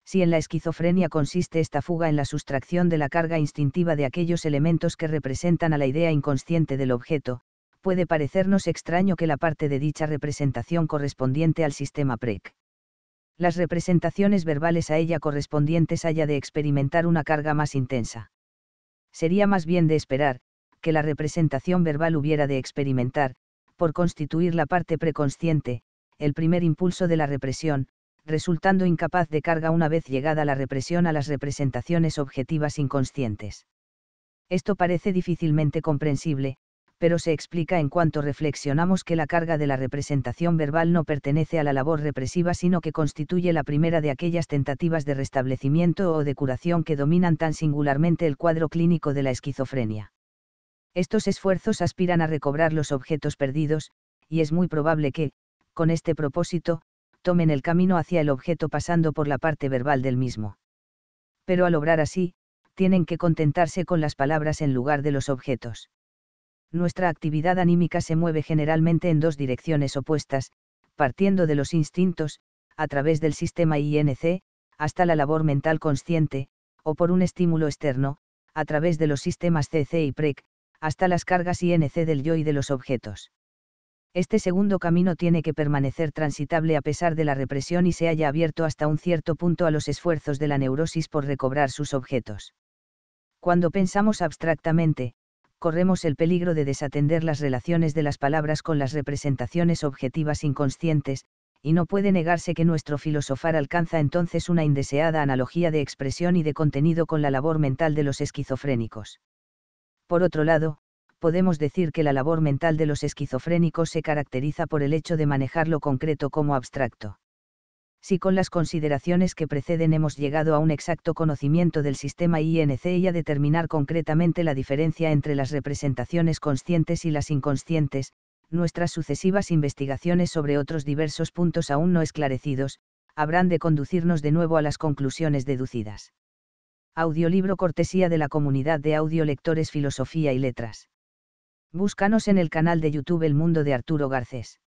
Si en la esquizofrenia consiste esta fuga en la sustracción de la carga instintiva de aquellos elementos que representan a la idea inconsciente del objeto, puede parecernos extraño que la parte de dicha representación correspondiente al sistema PREC. Las representaciones verbales a ella correspondientes haya de experimentar una carga más intensa. Sería más bien de esperar, que la representación verbal hubiera de experimentar, por constituir la parte preconsciente, el primer impulso de la represión, resultando incapaz de carga una vez llegada la represión a las representaciones objetivas inconscientes. Esto parece difícilmente comprensible, pero se explica en cuanto reflexionamos que la carga de la representación verbal no pertenece a la labor represiva sino que constituye la primera de aquellas tentativas de restablecimiento o de curación que dominan tan singularmente el cuadro clínico de la esquizofrenia. Estos esfuerzos aspiran a recobrar los objetos perdidos, y es muy probable que, con este propósito, tomen el camino hacia el objeto pasando por la parte verbal del mismo. Pero al obrar así, tienen que contentarse con las palabras en lugar de los objetos. Nuestra actividad anímica se mueve generalmente en dos direcciones opuestas, partiendo de los instintos, a través del sistema INC, hasta la labor mental consciente, o por un estímulo externo, a través de los sistemas CC y PREC, hasta las cargas INC del yo y de los objetos. Este segundo camino tiene que permanecer transitable a pesar de la represión y se haya abierto hasta un cierto punto a los esfuerzos de la neurosis por recobrar sus objetos. Cuando pensamos abstractamente, corremos el peligro de desatender las relaciones de las palabras con las representaciones objetivas inconscientes, y no puede negarse que nuestro filosofar alcanza entonces una indeseada analogía de expresión y de contenido con la labor mental de los esquizofrénicos. Por otro lado, podemos decir que la labor mental de los esquizofrénicos se caracteriza por el hecho de manejar lo concreto como abstracto. Si con las consideraciones que preceden hemos llegado a un exacto conocimiento del sistema INC y a determinar concretamente la diferencia entre las representaciones conscientes y las inconscientes, nuestras sucesivas investigaciones sobre otros diversos puntos aún no esclarecidos, habrán de conducirnos de nuevo a las conclusiones deducidas. Audiolibro cortesía de la comunidad de audiolectores Filosofía y Letras. Búscanos en el canal de YouTube El Mundo de Arturo Garcés.